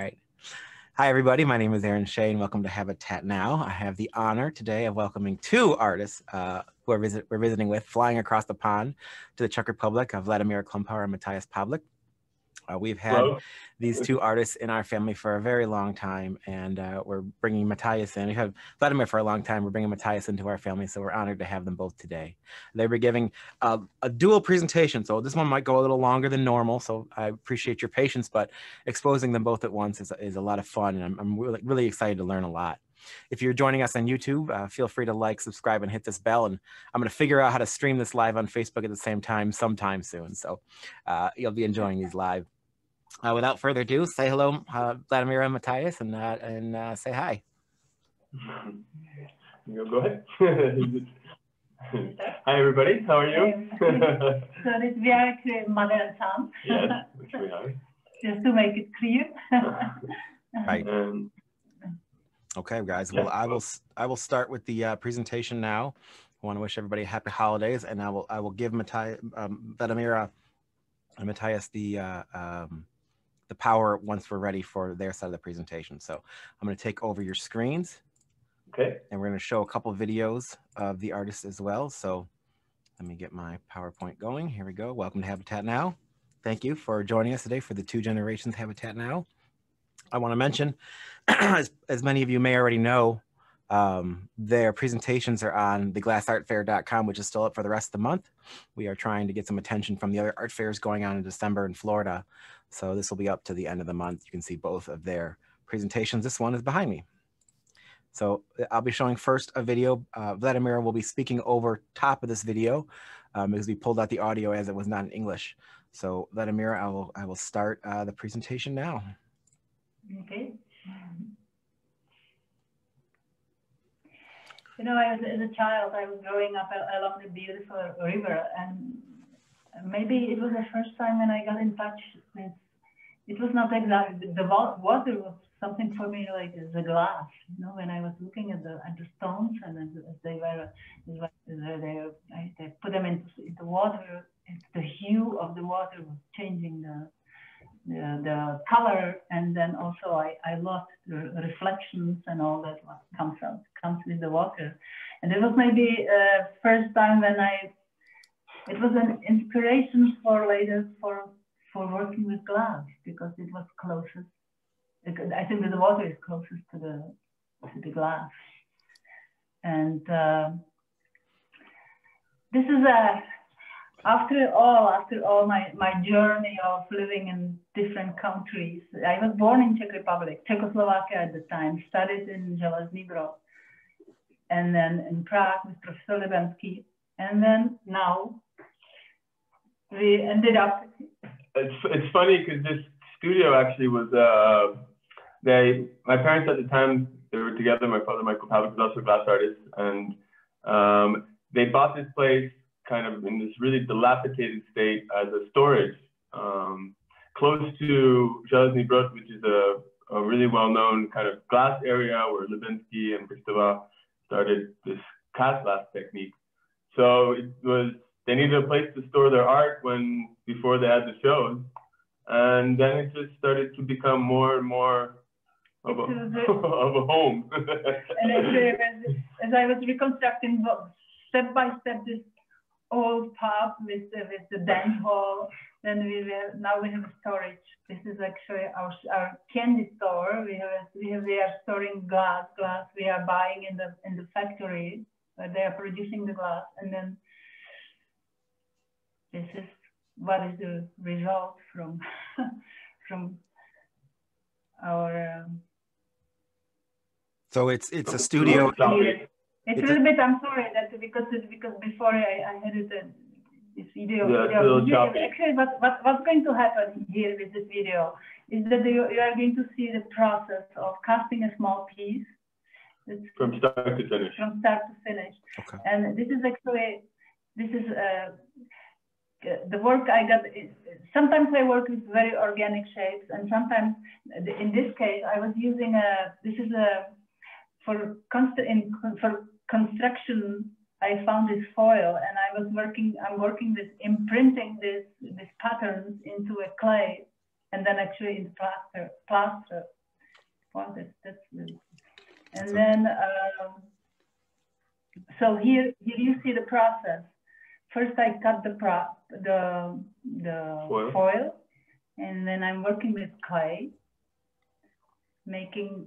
All right. Hi, everybody. My name is Aaron Shea, and welcome to Habatat Now. I have the honor today of welcoming two artists uh, who are visit, we're visiting with, flying across the pond to the Czech Republic of Vladimir Klumpar and Matyas Pavlik. Uh, we've had Hello. these two artists in our family for a very long time, and uh, we're bringing Matyas in. We have Vladimir for a long time. We're bringing Matyas into our family, so we're honored to have them both today. They were giving uh, a dual presentation, so this one might go a little longer than normal. So I appreciate your patience, but exposing them both at once is, is a lot of fun, and I'm, I'm really, really excited to learn a lot. If you're joining us on YouTube, uh, feel free to like, subscribe, and hit this bell. And I'm going to figure out how to stream this live on Facebook at the same time sometime soon. So uh, you'll be enjoying these live. Uh, without further ado, say hello, uh, Vladimir and Matyas, and uh, and uh, say hi. Go ahead. Hi everybody, how are you? so this we are mother and son. Yes, which we are. Just to make it clear. right. Um, okay, guys. Well, I will I will start with the uh, presentation now. I want to wish everybody happy holidays, and I will I will give Matyas, um, Vladimir, and Matyas the uh, um, the power once we're ready for their side of the presentation. So I'm going to take over your screens. Okay. And we're going to show a couple videos of the artists as well. So let me get my PowerPoint going. Here we go. Welcome to Habatat Now. Thank you for joining us today for the Two Generations Habatat Now. I want to mention, as, as many of you may already know, um, their presentations are on theglassartfair.com, which is still up for the rest of the month. We are trying to get some attention from the other art fairs going on in December in Florida. So this will be up to the end of the month. You can see both of their presentations. This one is behind me. So uh, I'll be showing first a video. Uh, Vladimir will be speaking over top of this video um, because we pulled out the audio as it was not in English. So Vladimir, I will, I will start uh, the presentation now. Okay. You know, as, as a child, I was growing up along the beautiful river and maybe it was the first time when I got in touch with, it was not exactly, the water was something for me like the glass, you know, when I was looking at the, at the stones and as, as they were, as they, I, they put them into, into water, the hue of the water was changing the, the, color and then also I, I lost the reflections and all that what comes out comes with the water and it was maybe uh, first time when I it was an inspiration for later for for working with glass because it was closest. I think that the water is closest to the to the glass, and uh, this is a after all after all my my journey of living in different countries. I was born in Czech Republic, Czechoslovakia at the time, studied in Železný Brod, and then in Prague with Professor Libensky, and then now we ended up. It's it's funny because this studio actually was uh they my parents at the time they were together. My father Michael Pavlik was also a glass artist, and um, they bought this place kind of in this really dilapidated state as a storage um, close to Železný Brod, which is a, a really well-known kind of glass area where Libensky and Brychtova started this cast glass technique. So it was they needed a place to store their art when before they had the shows, and then it just started to become more and more of a, of a home. and as, as I was reconstructing step by step this old pub with the, with the dance hall, then we will, now we have storage. This is actually our our candy store. We have we have we are storing glass glass we are buying in the in the factory where they are producing the glass and then this is what is the result from from our. Um, so it's it's a studio. It's, it's a little bit. I'm sorry that because because before I, I had it. Uh, this video, yeah, video. actually what, what, what's going to happen here with this video is that you, you are going to see the process of casting a small piece it's from start to finish. From start to finish. Okay. And this is actually, this is uh, the work I got, sometimes I work with very organic shapes and sometimes in this case, I was using a, this is a, for, const in, for construction, I found this foil and I was working, I'm working with imprinting this, this patterns into a clay and then actually in plaster, plaster. Wow, that's, that's really, and then, um, so here, here you see the process. First, I cut the pro, the the Foil. foil, and then I'm working with clay, making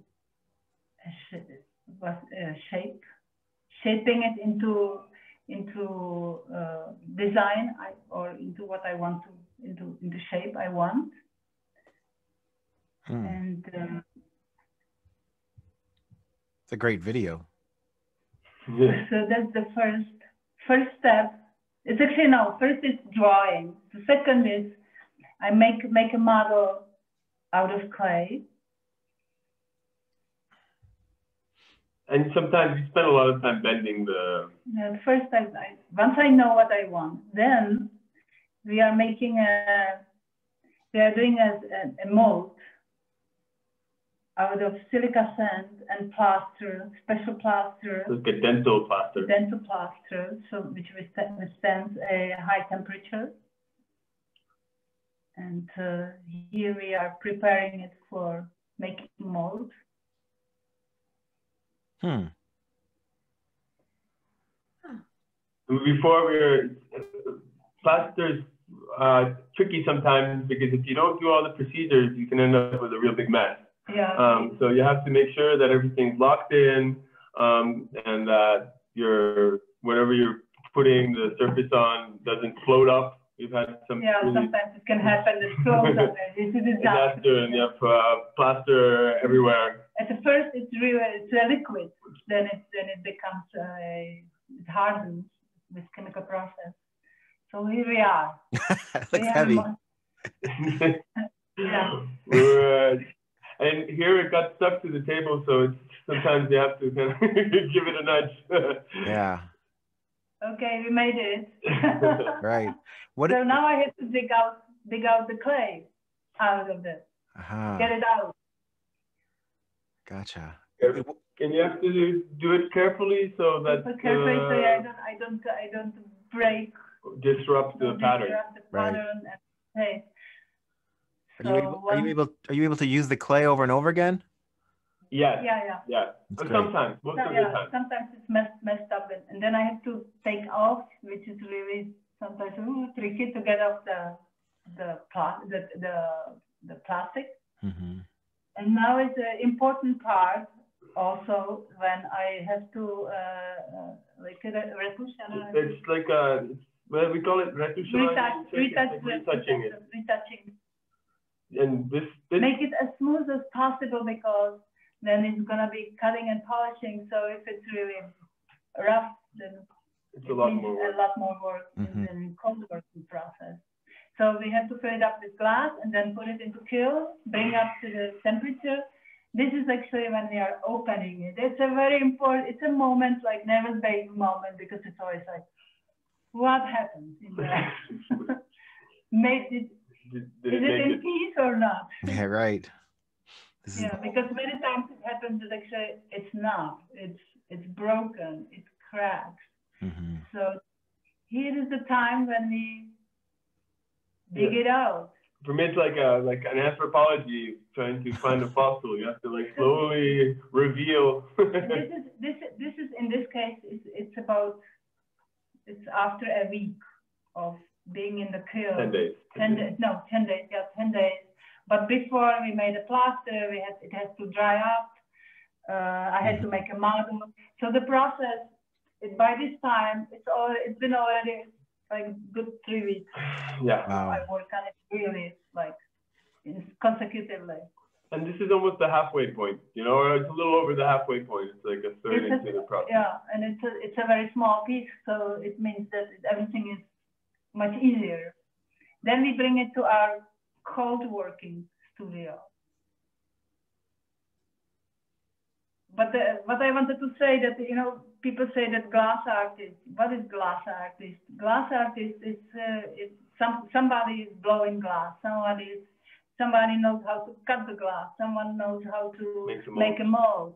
what- a shape, shaping it into into uh, design I, or into what I want to into into the shape I want, Hmm. and uh, It's a great video. So that's the first first step. It's actually no. First is drawing. The second is I make make a model out of clay. And sometimes you spend a lot of time bending the. Uh, first, I, I once I know what I want, then we are making a we are doing a, a, a mold out of silica sand and plaster, special plaster. Like a dental plaster. dental plaster, so which withsta- withstands a high temperature. And uh, here we are preparing it for making mold. Hmm. Before we were, plaster's uh, tricky sometimes because if you don't do all the procedures, you can end up with a real big mess. Yeah. Um, so you have to make sure that everything's locked in um, and that your whatever you're putting the surface on doesn't float up. We've had some yeah, really sometimes it can happen. It flows up. It's a disaster. disaster and you have uh, plaster everywhere. At the first, it's really it's a liquid. Then it then it becomes uh, it hardens with chemical process. So here we are. it We looks heavy. Yeah. We're, uh, and here it got stuck to the table, so it's sometimes you have to kind of give it a nudge. Yeah. Okay, we made it. Right. What? So now I have to dig out dig out the clay out of this. uh get it out. Gotcha. and you have to do, do it carefully so that But carefully so I uh, don't I don't I don't break disrupt the pattern. disrupt the Right. pattern and hey. Are you able? Are you able? Are you able to use the clay over and over again? Yes, Yeah, yeah. yeah. But sometimes, most So, of the time. sometimes it's messed, messed up and, and then I have to take off, which is really sometimes ooh, tricky to get off the the pla- the the, the plastic. hmm And now is an important part also when I have to uh, uh, like a re- retouche, I don't. It's like a, well, we call it retouche. retouch, retouch, retouching it. retouching. And this, this Make it as smooth as possible because then it's gonna be cutting and polishing. So if it's really rough, then it's it a lot means more work. a lot more work Mhm. than in cold working process. So we have to fill it up with glass and then put it into kiln, bring up to the temperature. This is actually when we are opening it. It's a very important, it's a moment like nervous baby moment because it's always like, what happened in there? Made it, Did, did is it it in it? peace or not? Yeah. Right. This. Yeah, because many times it happens that actually it's not. It's it's broken, it cracks. hmm So here is the time when we dig it out. For me, it's like a like an anthropology trying to find a fossil. You have to like slowly reveal. This is this this is in this case it's it's about it's after a week of being in the kiln. Ten days. 10 days, no, 10 days, yeah, 10 days. But before we made a plaster, we had, it has to dry up. Uh, I had to make a model. So the process, it, by this time, it's all, it's been already like good three weeks. Yeah. Wow. I work on it really like consecutively. And this is almost the halfway point, you know, or it's a little over the halfway point. It's like a third It's a- into the process. Yeah, and it's a, it's a very small piece, so it means that everything is much easier. Then we bring it to our cold working studio. But the, what I wanted to say that you know people say that glass artist. What is glass artist? Glass artist is uh, is some somebody is blowing glass. Somebody is somebody knows how to cut the glass. Someone knows how to Make the make a mold.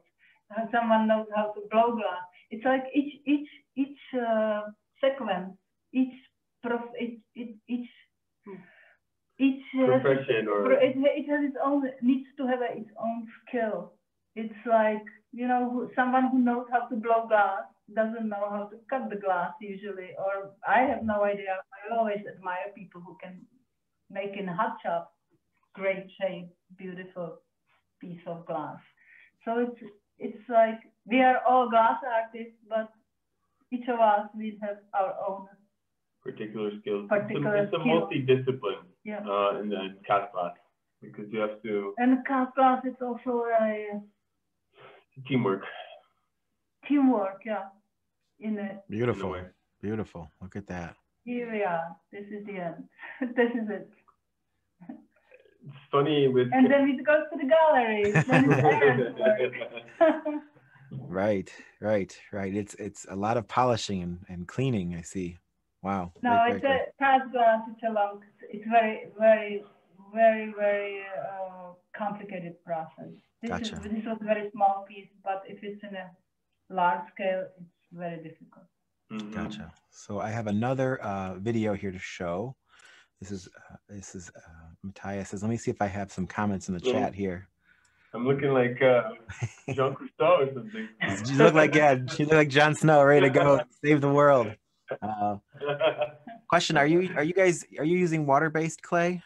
Uh, someone knows how to blow glass. It's like each each each uh, sequence, each prof, each each, each each has profession or it, it has its own needs to have its own skill. It's like you know who- someone who knows how to blow glass doesn't know how to cut the glass usually, or I have no idea. I always admire people who can make in hot shop great shape, beautiful piece of glass. So it's it's like we are all glass artists, but each of us we have our own particular skills. Particular it's a, it's a multi-discipline yeah. uh, in the cast class because you have to And cast glass it's also a teamwork. teamwork, yeah. In a Beautiful. way. Beautiful. Look at that. here we are. This is the end. this is it. It's funny with And then it goes to the gallery. Then it's Aaron's work. Right, right, right. It's it's a lot of polishing and, and cleaning. I see. Wow. no, Great, it's great, a cast glass. It's a long. It's very, very, very, very uh, complicated process. This Gotcha. is this was a very small piece, but if it's in a large scale, it's very difficult. Mhm. Gotcha. So I have another uh, video here to show. This is uh, this is uh, Matyas says. Let me see if I have some comments in the Yeah. chat here. I'm looking like uh, Jean Cousteau or something. You look like yeah, you look like Jon Snow, ready to go save the world. Uh, question: Are you are you guys are you using water based clay?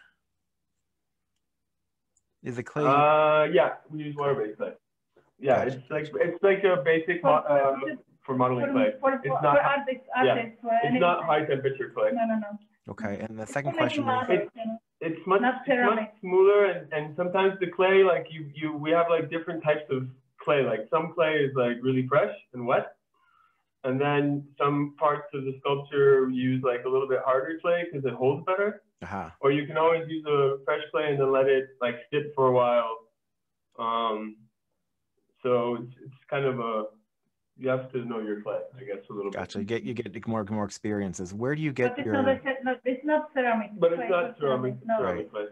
Is it clay? uh, yeah, we use water-based clay. Yeah, Gotcha. it's like it's like a basic mo- uh, for modeling For, clay. for, It's not- for artists, yeah, It's not high temperature clay. No, no, no. okay. And the second question making is, models, you know. It's much, it's much smoother and, and sometimes the clay, like you, you, we have like different types of clay. Like some clay is like really fresh and wet. And then some parts of the sculpture use like a little bit harder clay because it holds better. aha, Or you can always use a fresh clay and then let it like sit for a while. Um, so it's, it's kind of a, you have to know your clay, I guess, a little gotcha. bit. You get you get more more experiences. Where do you get But it's your? not, a, ce- it's not ceramic. But it's not ceramic, No, ceramic clay.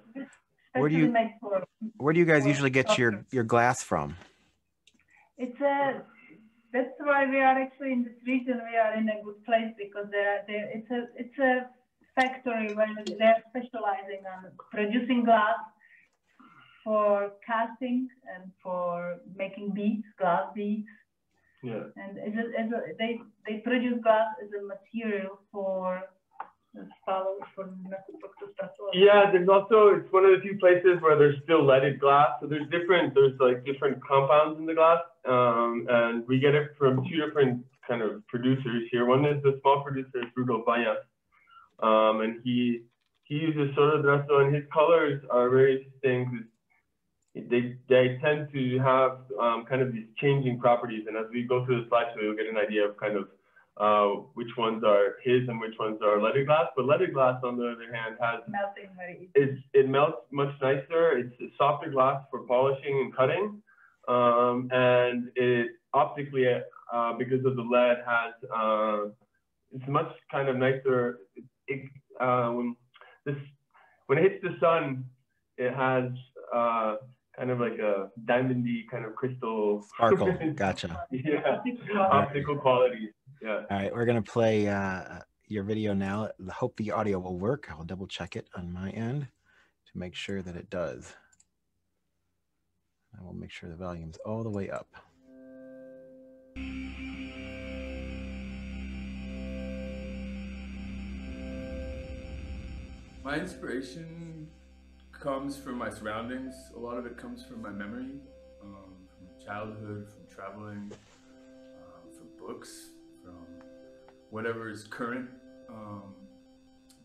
Where do you- made for. Where do you guys usually get your your glass from? It's a. That's why we are actually in this region. We are in a good place because there, are, there it's a it's a factory where they are specializing on producing glass for casting and for making beads, glass beads, Yeah. and as a, as a, they they produce glass as a material for Yeah, there's also it's one of the few places where there's still leaded glass. So there's different there's like different compounds in the glass, um, and we get it from two different kind of producers here. One is the small producer, is Rudolf um, and he he uses soda dresso, and his colors are very. 'cause They they tend to have um, kind of these changing properties, and as we go through the slideshow, you'll get an idea of kind of uh, which ones are his and which ones are leaded glass. But leaded glass, on the other hand, has melting very easy. it's, it melts much nicer. It's a softer glass for polishing and cutting. Um, and it optically, uh, because of the lead, has uh, it's much kind of nicer. It, uh, when this when it hits the sun, it has uh, kind of like a diamondy kind of crystal Sparkle. Gotcha. yeah, optical qualities. Yeah. All right, we're gonna play uh, your video now. I hope the audio will work. I'll double check it on my end to make sure that it does. I will make sure the volume's all the way up. My inspiration comes from my surroundings. A lot of it comes from my memory, um, from childhood, from traveling, uh, from books, whatever is current. Um,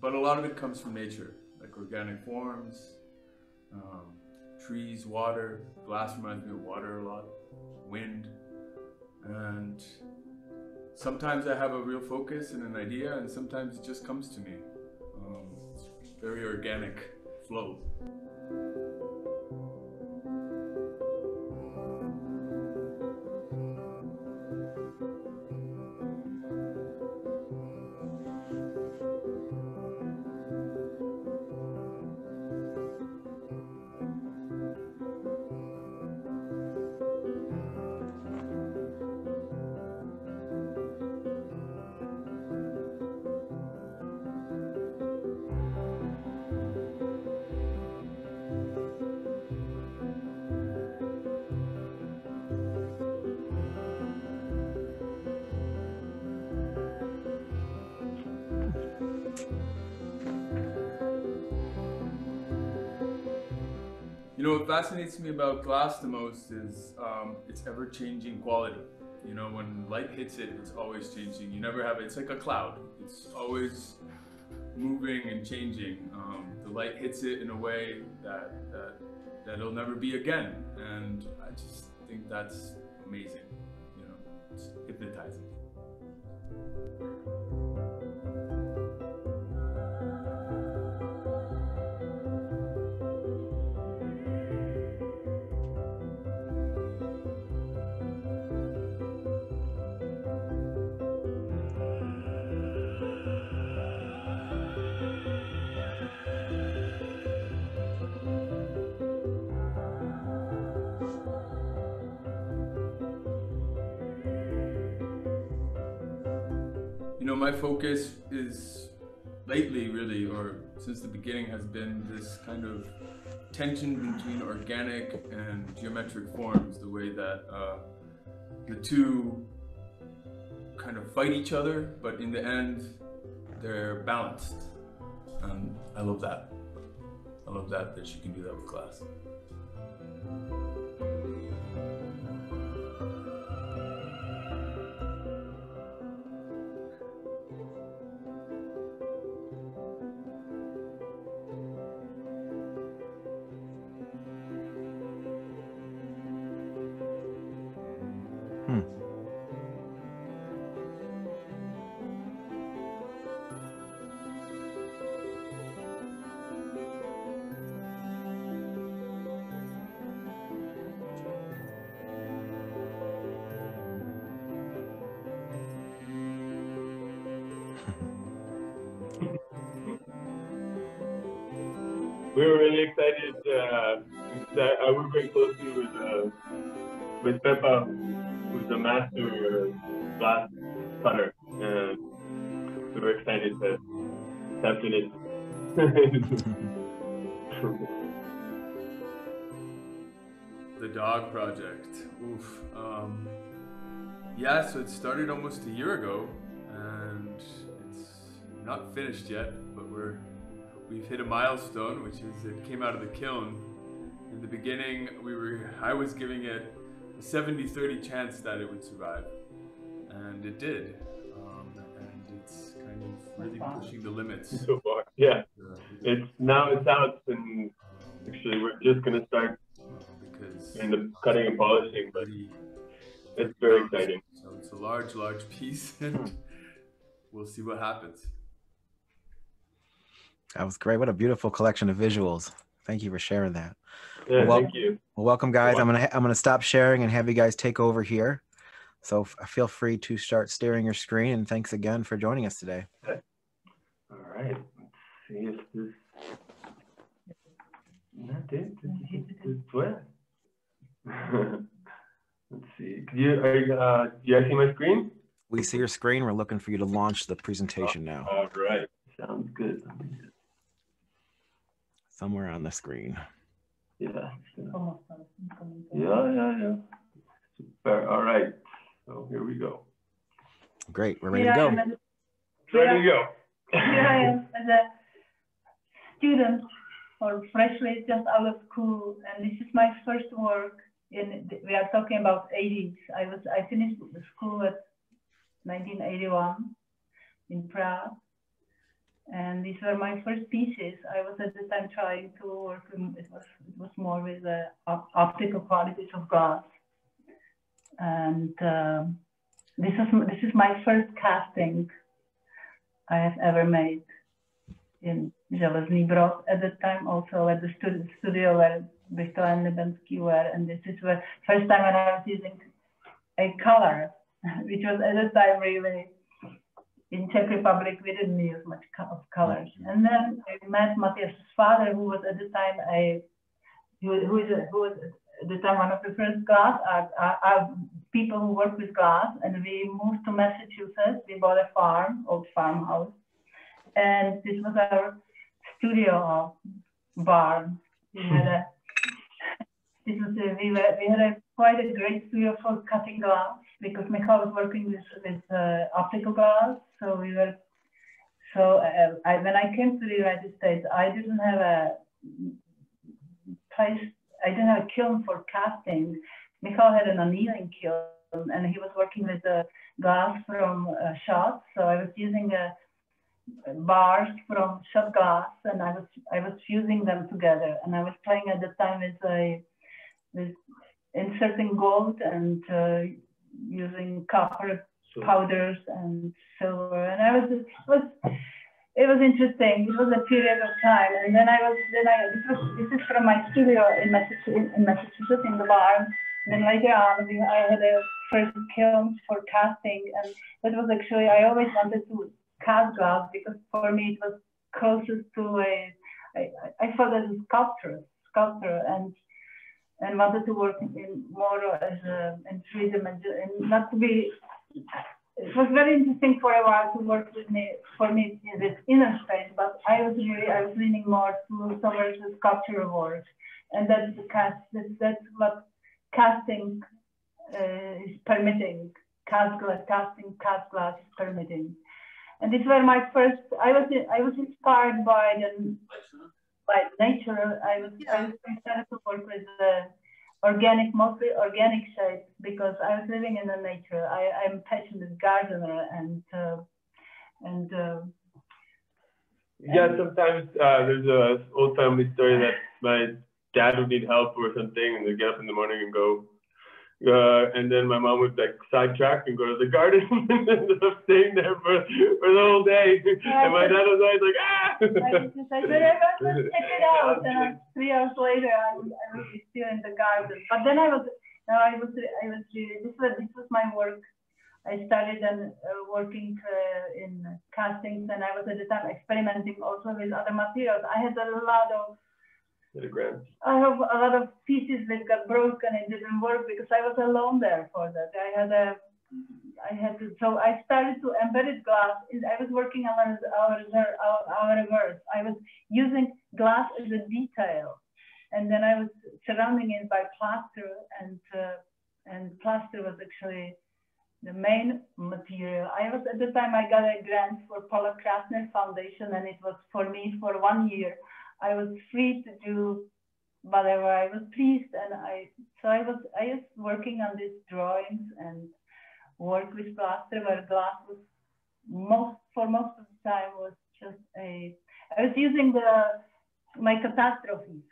but a lot of it comes from nature, like organic forms, um, trees, water. Glass reminds me of water a lot, wind, and sometimes I have a real focus and an idea, and sometimes it just comes to me. Um, very organic flow. What fascinates me about glass the most is um, its ever-changing quality. You know, when light hits it, it's always changing. You never have it's like a cloud. It's always moving and changing. Um, the light hits it in a way that, that that it'll never be again, and I just think that's amazing. You know, it's hypnotizing. Focus is lately, really, or since the beginning, has been this kind of tension between organic and geometric forms, the way that uh, the two kind of fight each other, but in the end, they're balanced. And I love that. I love that, that you can do that with glass. Uh, glass cutter, and we were excited to in it. The dog project. Oof. Um, yeah, so it started almost a year ago, and it's not finished yet, but we're we've hit a milestone, which is it came out of the kiln. In the beginning, we were I was giving it a 70-30 chance that it would survive, and it did. Um, and it's kind of really pushing the limits. so far, yeah. Uh, It's now it's out, and actually we're just gonna start because in the cutting and polishing, but it's very exciting. So it's a large, large piece, and we'll see what happens. That was great. What a beautiful collection of visuals. Thank you for sharing that. Yeah, Well- thank you. Well, welcome, guys. I'm gonna I'm gonna stop sharing and have you guys take over here. So f- feel free to start staring your screen. And thanks again for joining us today. All right. Let's see if this. Not it. It's, it's what? Let's see. Could you, are you, uh, do you guys see my screen? We see your screen. We're looking for you to launch the presentation now. All right. Sounds good. Let me just- Somewhere on the screen. Yeah. Almost done. Coming to- Yeah, yeah, yeah. Super. All right. So here we go. Great. We're ready Here to go. am as- Ready to go. Here I am as a student or freshly just out of school, and this is my first work. In we are talking about 80s. I was I finished the school at 1981 in Prague, and these were my first pieces. I was at the time trying to work. in- It was it was more with the optical qualities of glass, and um, this is this is my first casting I have ever made in Železný Brod at the time, also at the stu- studio where Bristol and Libensky were. And this is the first time when I was using a color, which was at the time really in Czech Republic, we didn't use much of colors. And then I met Matyas's father, who was at the time a, who, who, is a, who was the time one of the first glass art, art people who work with glass. And we moved to Massachusetts. We bought a farm, old farmhouse. And this was our studio barn. We had a, this was a, we, were, we had a quite a great studio for cutting glass because Michal was working with, with uh, optical glass. So we were, so uh, I, when I came to the United States, I didn't have a place I didn't have a kiln for casting. Michal had an annealing kiln, and he was working with the glass from uh, Schott's. So I was using a bars from Schott glass, and I was I was fusing them together. And I was playing at the time with a with inserting gold and uh, using copper powders and silver. And I was it was was interesting. It was a period of time, and then I was then I this was this is from my studio in Massachusetts in, Massachusetts in the bar. Then later on, I had a first kiln for casting, and that was actually I always wanted to cast glass because for me it was closest to a I, I felt as a sculptor, sculptor, and and wanted to work in more as a in three dimension and not to be. It was very interesting for a while to work with me for me in this inner space, but I was really I was leaning more to towards the sculptural work, and that's the cast. That's, that's what casting uh, is permitting. Cast glass, casting cast glass is permitting, and these were my first. I was I was inspired by the by nature. I was I was to work with the organic, mostly organic shapes because I was living in the nature. I I'm a passionate gardener and uh, and. Uh, yeah, sometimes uh, there's a old family story that my dad would need help or something, and they'd get up in the morning and go uh, and then my mom would like sidetrack and go to the garden and ended up staying there for, for the whole day. Yeah, and my dad was always like, ah! I just, I said, let's check it out. And three hours later, I was, I was still in the garden. But then I was, no, I was, I was really, this was, this was my work. I started then uh, working uh, in castings and I was at the time experimenting also with other materials. I had a lot of I have a lot of pieces that got broken and didn't work because I was alone there for that. I had a, I had to, so I started to embedded glass. I was working on our, our, our reverse. I was using glass as a detail. And then I was surrounding it by plaster and, uh, and plaster was actually the main material. I was at the time I got a grant for Pollock-Krasner Foundation and it was for me for one year. I was free to do whatever I was pleased, and I so I was I was working on these drawings and work with plaster where glass was most for most of the time was just a I was using the my catastrophes.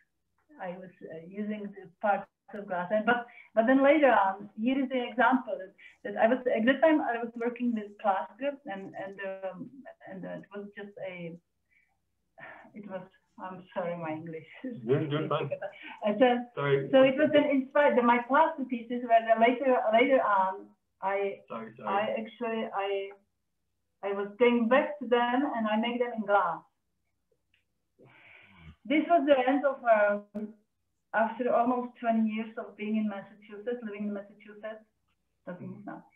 I was uh, using the parts of glass, and but but then later on, here is the example that, that I was at the time I was working with plaster, and and um, and it was just a it was I'm sorry, my English. You're doing fine. so, sorry. so it was an inspired. My plaster pieces were later later on. I sorry, sorry. I actually I I was going back to them and I made them in glass. This was the end of uh, after almost 20 years of being in Massachusetts, living in Massachusetts.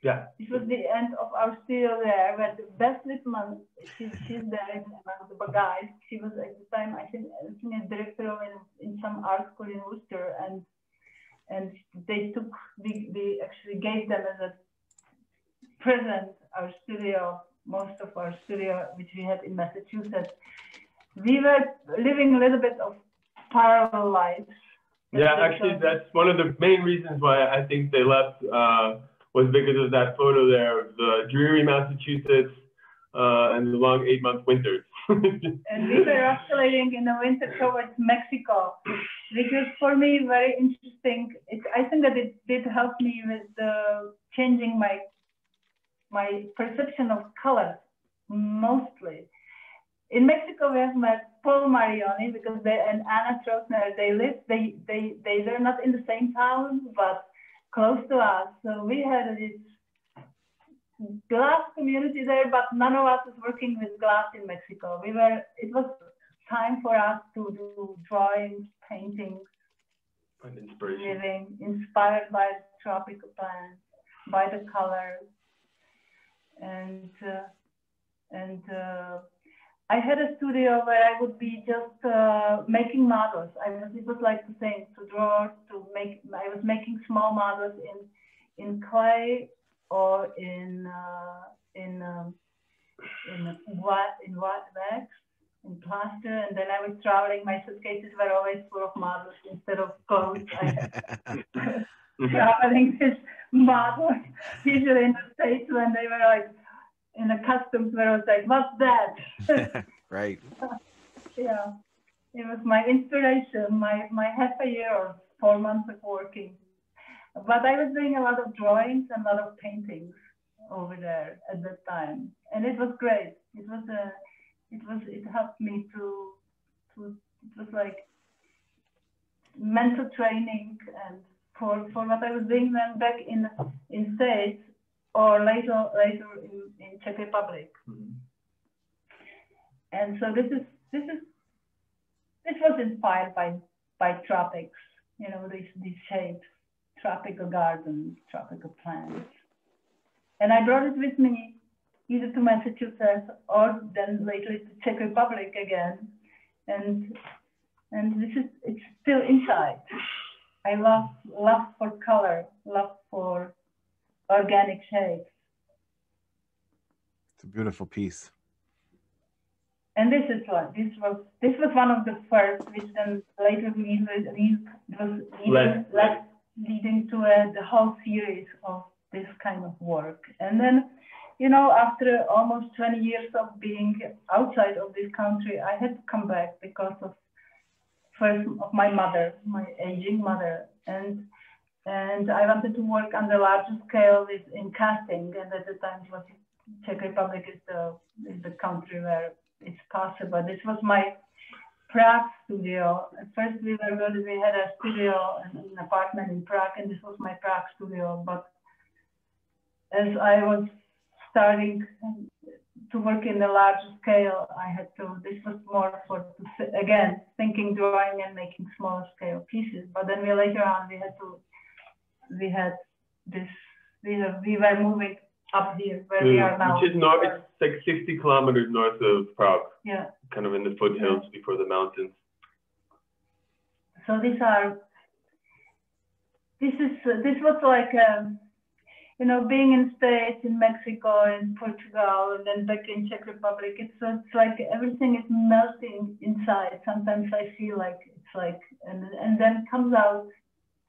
Yeah. This was the end of our studio there, where the Beth Lipman, she, she's there, of the guys. She was at the time, I think, a director in, in some art school in Worcester, and and they took, we, we actually gave them as a present our studio, most of our studio, which we had in Massachusetts. We were living a little bit of parallel lives. Yeah, actually, that's one of the main reasons why I think they left. Uh, was because of that photo there of the dreary Massachusetts uh, and the long eight month winters. and we were oscillating in the winter towards Mexico, which was for me very interesting. It, I think that it did help me with uh, changing my my perception of color mostly. In Mexico, we have met Paul Marioni because they and Ann Troutner. They live. They they they they're not in the same town, but close to us. So we had this glass community there, but none of us was working with glass in Mexico. We were, it was time for us to do drawings, paintings, living, inspired by tropical plants, by the colors. And, uh, and uh, I had a studio where I would be just uh, making models. I was, it was like the same, to draw, to make, I was making small models in, in clay or in, uh, in, um, in what, in what wax, in plaster. And then I was traveling. My suitcases were always full of models instead of clothes. I had traveling with models, usually in the States when they were like in the customs where I was like, what's that? right. yeah. It was my inspiration, my, my half a year or four months of working. But I was doing a lot of drawings and a lot of paintings over there at that time. And it was great. It was a it was it helped me to to it was like mental training and for for what I was doing then back in in States or later later in, in Czech Republic. Mm-hmm. And so this is this is this was inspired by by tropics, you know, these these shapes, tropical gardens, tropical plants. And I brought it with me either to Massachusetts or then later to Czech Republic again. And and this is it's still inside. I love love for color, love for organic shapes. It's a beautiful piece. And this is what this was. This was one of the first, which then later was leading, leading to a, the whole series of this kind of work. And then you know, after almost 20 years of being outside of this country, I had to come back because of first of my mother, my aging mother, and and I wanted to work on the larger scale with, in casting, and at the time was Czech Republic is the is the country where it's possible. This was my Prague studio. At first we were really, we had a studio and an apartment in Prague, and this was my Prague studio. But as I was starting to work in a larger scale, I had to, this was more for, again, thinking, drawing and making smaller scale pieces. But then we later on, we had to, we had this, we, have, we were moving up here where mm, we are now. Which is north, it's like 60 kilometers north of Prague. Yeah. Kind of in the foothills yeah. before the mountains. So these are, this is, uh, this was like, um, you know, being in States, in Mexico, in Portugal, and then back in Czech Republic, it's, it's like everything is melting inside. Sometimes I feel like it's like, and, and then comes out,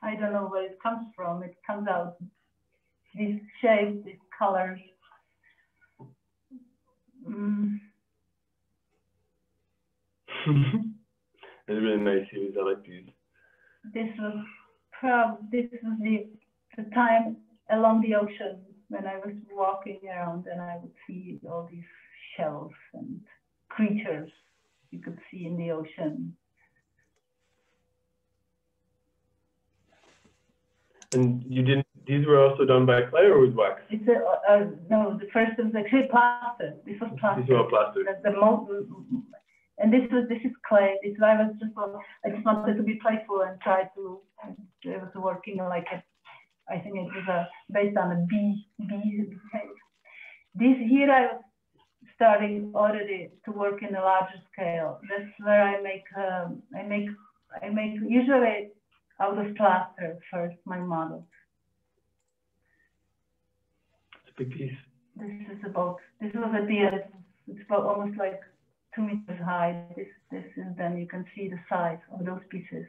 I don't know where it comes from. It comes out, these shapes, these colors. Mm. it's really nice series. I like these. This was proud. This was the the time along the ocean when I was walking around and I would see all these shells and creatures you could see in the ocean. And you didn't, these were also done by clay or with wax? It's a, uh, no, the first was actually plaster. This was plaster. These were plaster. That's the most, and this was, this is clay. This I was just, I just wanted to be playful and try to, I was working like a I think it was a, based on a B, B This here I was starting already to work in a larger scale. That's where I make, um, I make, I make usually out of plaster first my models. It's a big piece. This is about, this was a deal, it's about almost like two meters high. This, this, and then you can see the size of those pieces.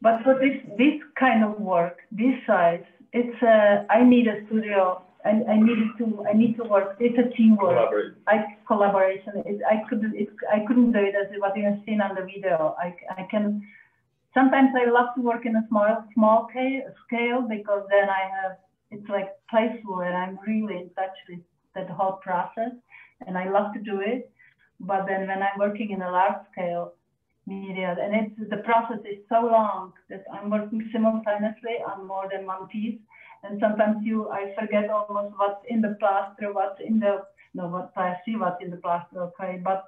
But for this this kind of work, this size, it's uh, I need a studio. And I needed to I need to work. It's a teamwork. Collaborate. I collaboration. It, I couldn't it, I couldn't do it as what you have seen on the video. I I can. Sometimes I love to work in a small small scale because then I have it's like playful and I'm really in touch with that whole process and I love to do it. But then when I'm working in a large scale, media. And it's, the process is so long that I'm working simultaneously on more than one piece. And sometimes you, I forget almost what's in the plaster, what's in the, no, what I see what's in the plaster, okay. But,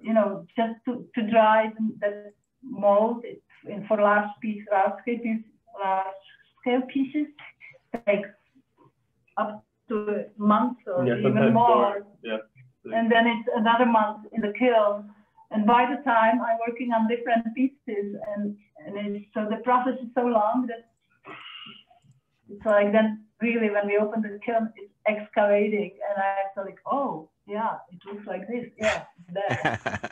you know, just to, to dry the mold in, for large piece, large scale, piece, large scale pieces takes up to a month or yeah, even more. more. Yeah. And then it's another month in the kiln and by the time I'm working on different pieces, and, and so the process is so long that it's like then really when we open the kiln, it's excavating, and I was like, oh, yeah, it looks like this. Yeah,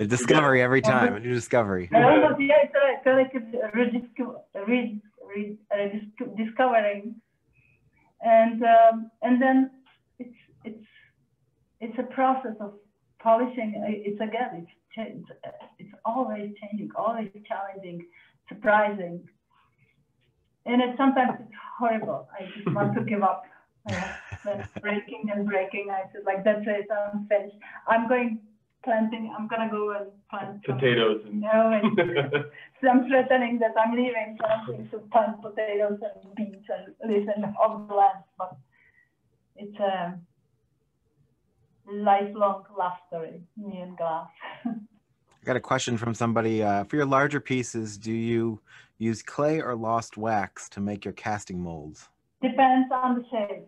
a discovery every time, a new discovery. Know, yeah, it's like, like it's redisco- re, re, uh, discovering, and um, and then it's it's it's a process of polishing. It's again, it's change, it's always changing, always challenging, surprising, and it's sometimes it's horrible. I just want to give up. breaking and breaking. I said, like, that's it, I'm finished. I'm going planting, I'm gonna go and plant potatoes. And... No, and so I'm threatening that I'm leaving something to plant potatoes and beans and listen off the land. But it's a lifelong love story, me and glass. I got a question from somebody. Uh, for your larger pieces, do you use clay or lost wax to make your casting molds? Depends on the shape.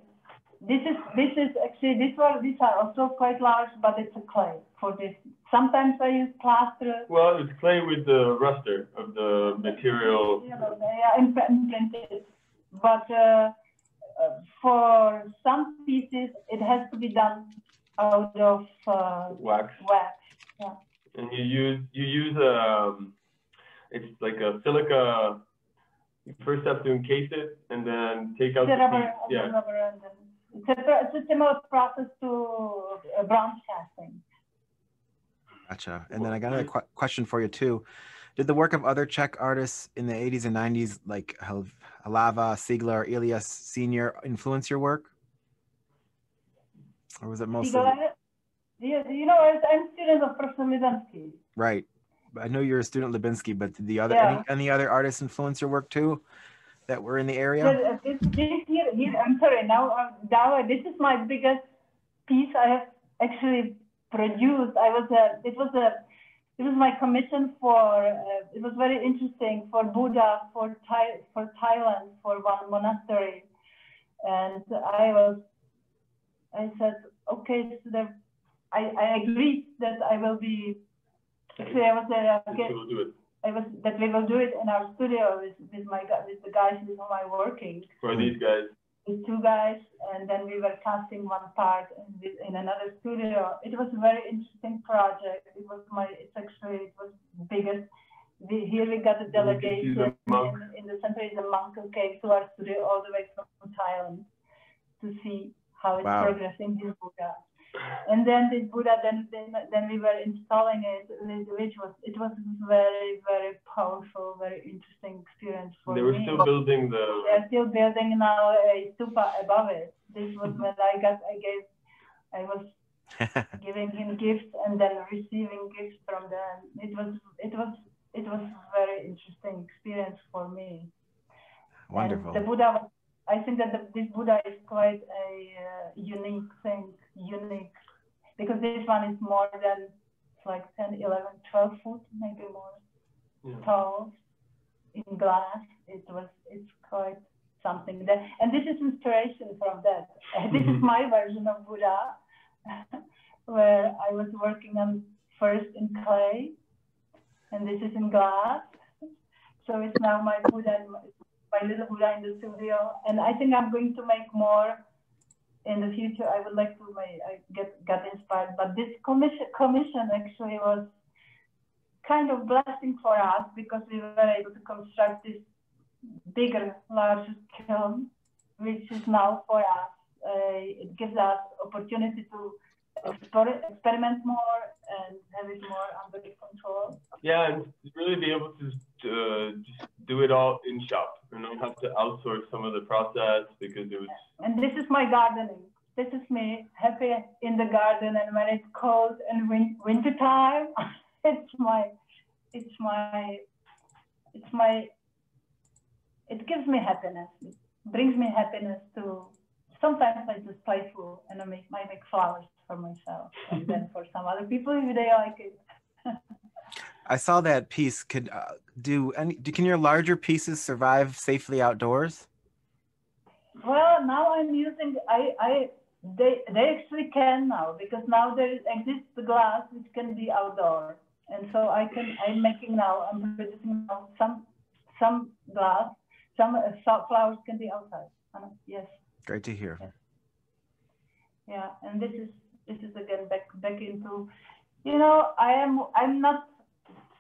This is this is actually this one these are also quite large, but it's a clay for this. Sometimes I use plaster. Well, it's clay with the ruster of the material. You know, yeah, imprinted. But uh, uh, for some pieces, it has to be done out of uh, wax. Wax. Yeah. And you use you use um, it's like a silica. You first have to encase it and then take out the, the rubber, piece. Yeah. The rubber and then it's a, it's a similar process to bronze casting. Gotcha. And then I got a qu question for you too. Did the work of other Czech artists in the 80s and 90s, like Hlava, Cigler, or Elias Senior, influence your work? Or was it mostly? Cigler, yeah, you know, I'm a student of Professor Libensky. Right. I know you're a student of Libensky, but did the other yeah. any, any other artists influence your work too? that were in the area? This, this here, here, I'm sorry. Now, uh, now this is my biggest piece I have actually produced. I was a, it was a, it was my commission for. Uh, it was very interesting for Buddha, for Thai, for Thailand, for one monastery, and I was. I said, okay, so there, I, I agreed that I will be. Actually, I was there. Okay, I was that we will do it in our studio with, with my with the guys with whom I'm working. For these guys? With two guys, and then we were casting one part in, in another studio. It was a very interesting project. It was my, it's actually, it was biggest. We, here we got a delegation in, in, the center is a monk who came to our studio all the way from Thailand to see how it's wow. progressing in Buddha and then this Buddha, then, then then we were installing it, which was it was very very powerful, very interesting experience for me. They were me. still building the. They're still building now a stupa above it. This was when I got I gave I was giving him gifts and then receiving gifts from them. It was it was it was very interesting experience for me. Wonderful. And the Buddha was I think that the, this Buddha is quite a uh, unique thing, unique, because this one is more than like 10, 11, 12 foot, maybe more yeah. tall in glass. It was, it's quite something that, and this is inspiration from that. this is mm-hmm. my version of Buddha, where I was working on first in clay, and this is in glass. So it's now my Buddha my little Buddha in the studio. And I think I'm going to make more in the future. I would like to I get got inspired. But this commission commission actually was kind of blessing for us because we were able to construct this bigger, larger kiln, which is now for us. Uh, it gives us opportunity to experiment more and have it more under control. Yeah, and really be able to uh, just do it all in shop and not have to outsource some of the process because it was. And this is my gardening. This is me happy in the garden, and when it's cold and win- winter time, it's my, it's my, it's my. It gives me happiness. It brings me happiness to. Sometimes I just playful and I make I make flowers for myself, and then for some other people if they like it. I saw that piece. Could uh, do any? Can your larger pieces survive safely outdoors? Well, now I'm using. I I they they actually can now because now there exists the glass which can be outdoor, and so I can. I'm making now. I'm producing now some some glass. Some uh, flowers can be outside. Uh, yes. Great to hear. Yes. yeah, and this is this is again back back into, you know, I am I'm not.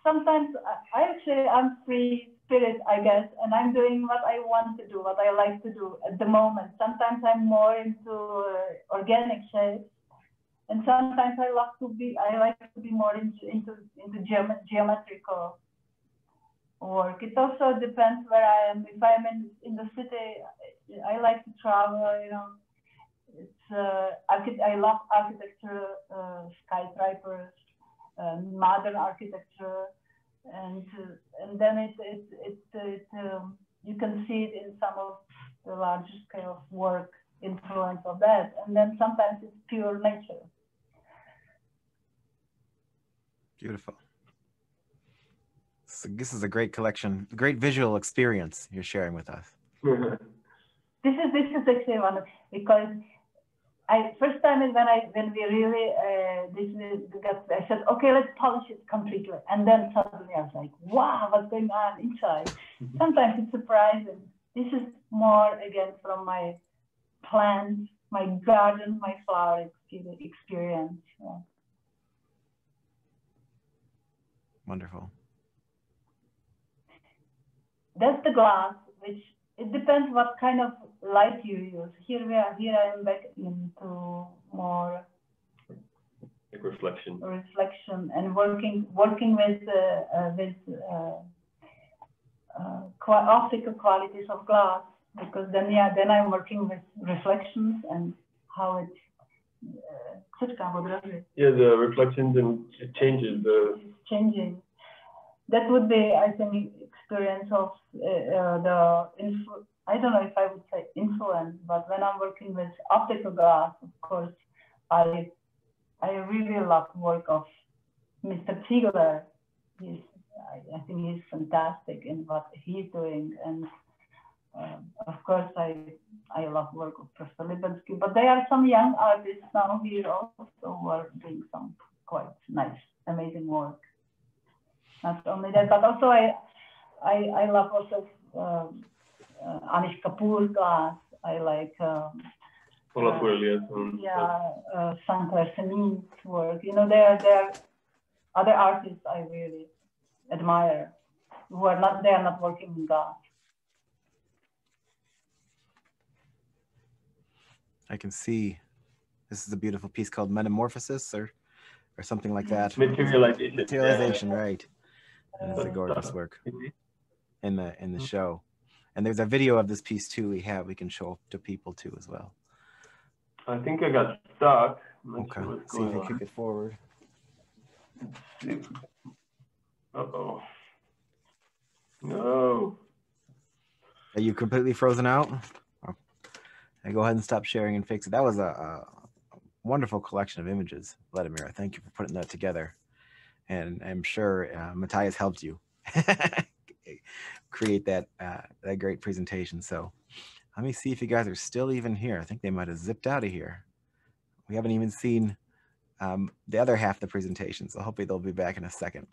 Sometimes I, I actually I'm free spirit, I guess, and I'm doing what I want to do, what I like to do at the moment. Sometimes I'm more into uh, organic shapes, and sometimes I love to be I like to be more into into into geom- geometrical work. It also depends where I am. If I'm in in the city, I like to travel. You know, it's uh, I love architecture, uh, skyscrapers, modern architecture, and uh, and then it it it, it um, you can see it in some of the larger scale work influence of that, and then sometimes it's pure nature. Beautiful. So this is a great collection, great visual experience you're sharing with us. this is this is actually one because I first time is when I when we really uh, this is because I said okay let's polish it completely and then suddenly I was like wow what's going on inside. Mm-hmm. Sometimes it's surprising. This is more again from my plants, my garden, my flower experience. Yeah. Wonderful. That's the glass, which it depends what kind of light you use. Here we are, here I am back into more like reflection. Reflection and working working with uh, uh, with uh, uh optical qualities of glass because then yeah then I'm working with reflections and how it. Uh, yeah, the reflections and it changes the. It's changing. That would be, I think, experience of uh, uh, the I don't know if I would say influence, but when I'm working with optical glass, of course, I I really love work of Mr. Cigler. He's I, I think he's fantastic in what he's doing, and um, of course I I love work of Professor Libensky. But there are some young artists now here also who are doing some quite nice, amazing work. Not only that, but also I I, I love also um, uh, Anish Kapoor class. I like um, uh, yeah, uh, Shankar Sameet's work. You know, there there are other artists I really admire who are not they are not working in glass. I can see this is a beautiful piece called Metamorphosis or or something like that. Materialization. Materialization, yeah. right. It's a gorgeous work in the in the mm-hmm. show. And there's a video of this piece too we have we can show to people too as well. I think I got stuck. Okay. Sure See if you kick it forward. Uh oh. No. Are you completely frozen out? Oh. I go ahead and stop sharing and fix it. That was a, a wonderful collection of images, Vladimir. Thank you for putting that together. And I'm sure uh, Matyas helped you. create that uh, that great presentation. So let me see if you guys are still even here. I think they might have zipped out of here. We haven't even seen um, the other half of the presentation, so hopefully they'll be back in a second.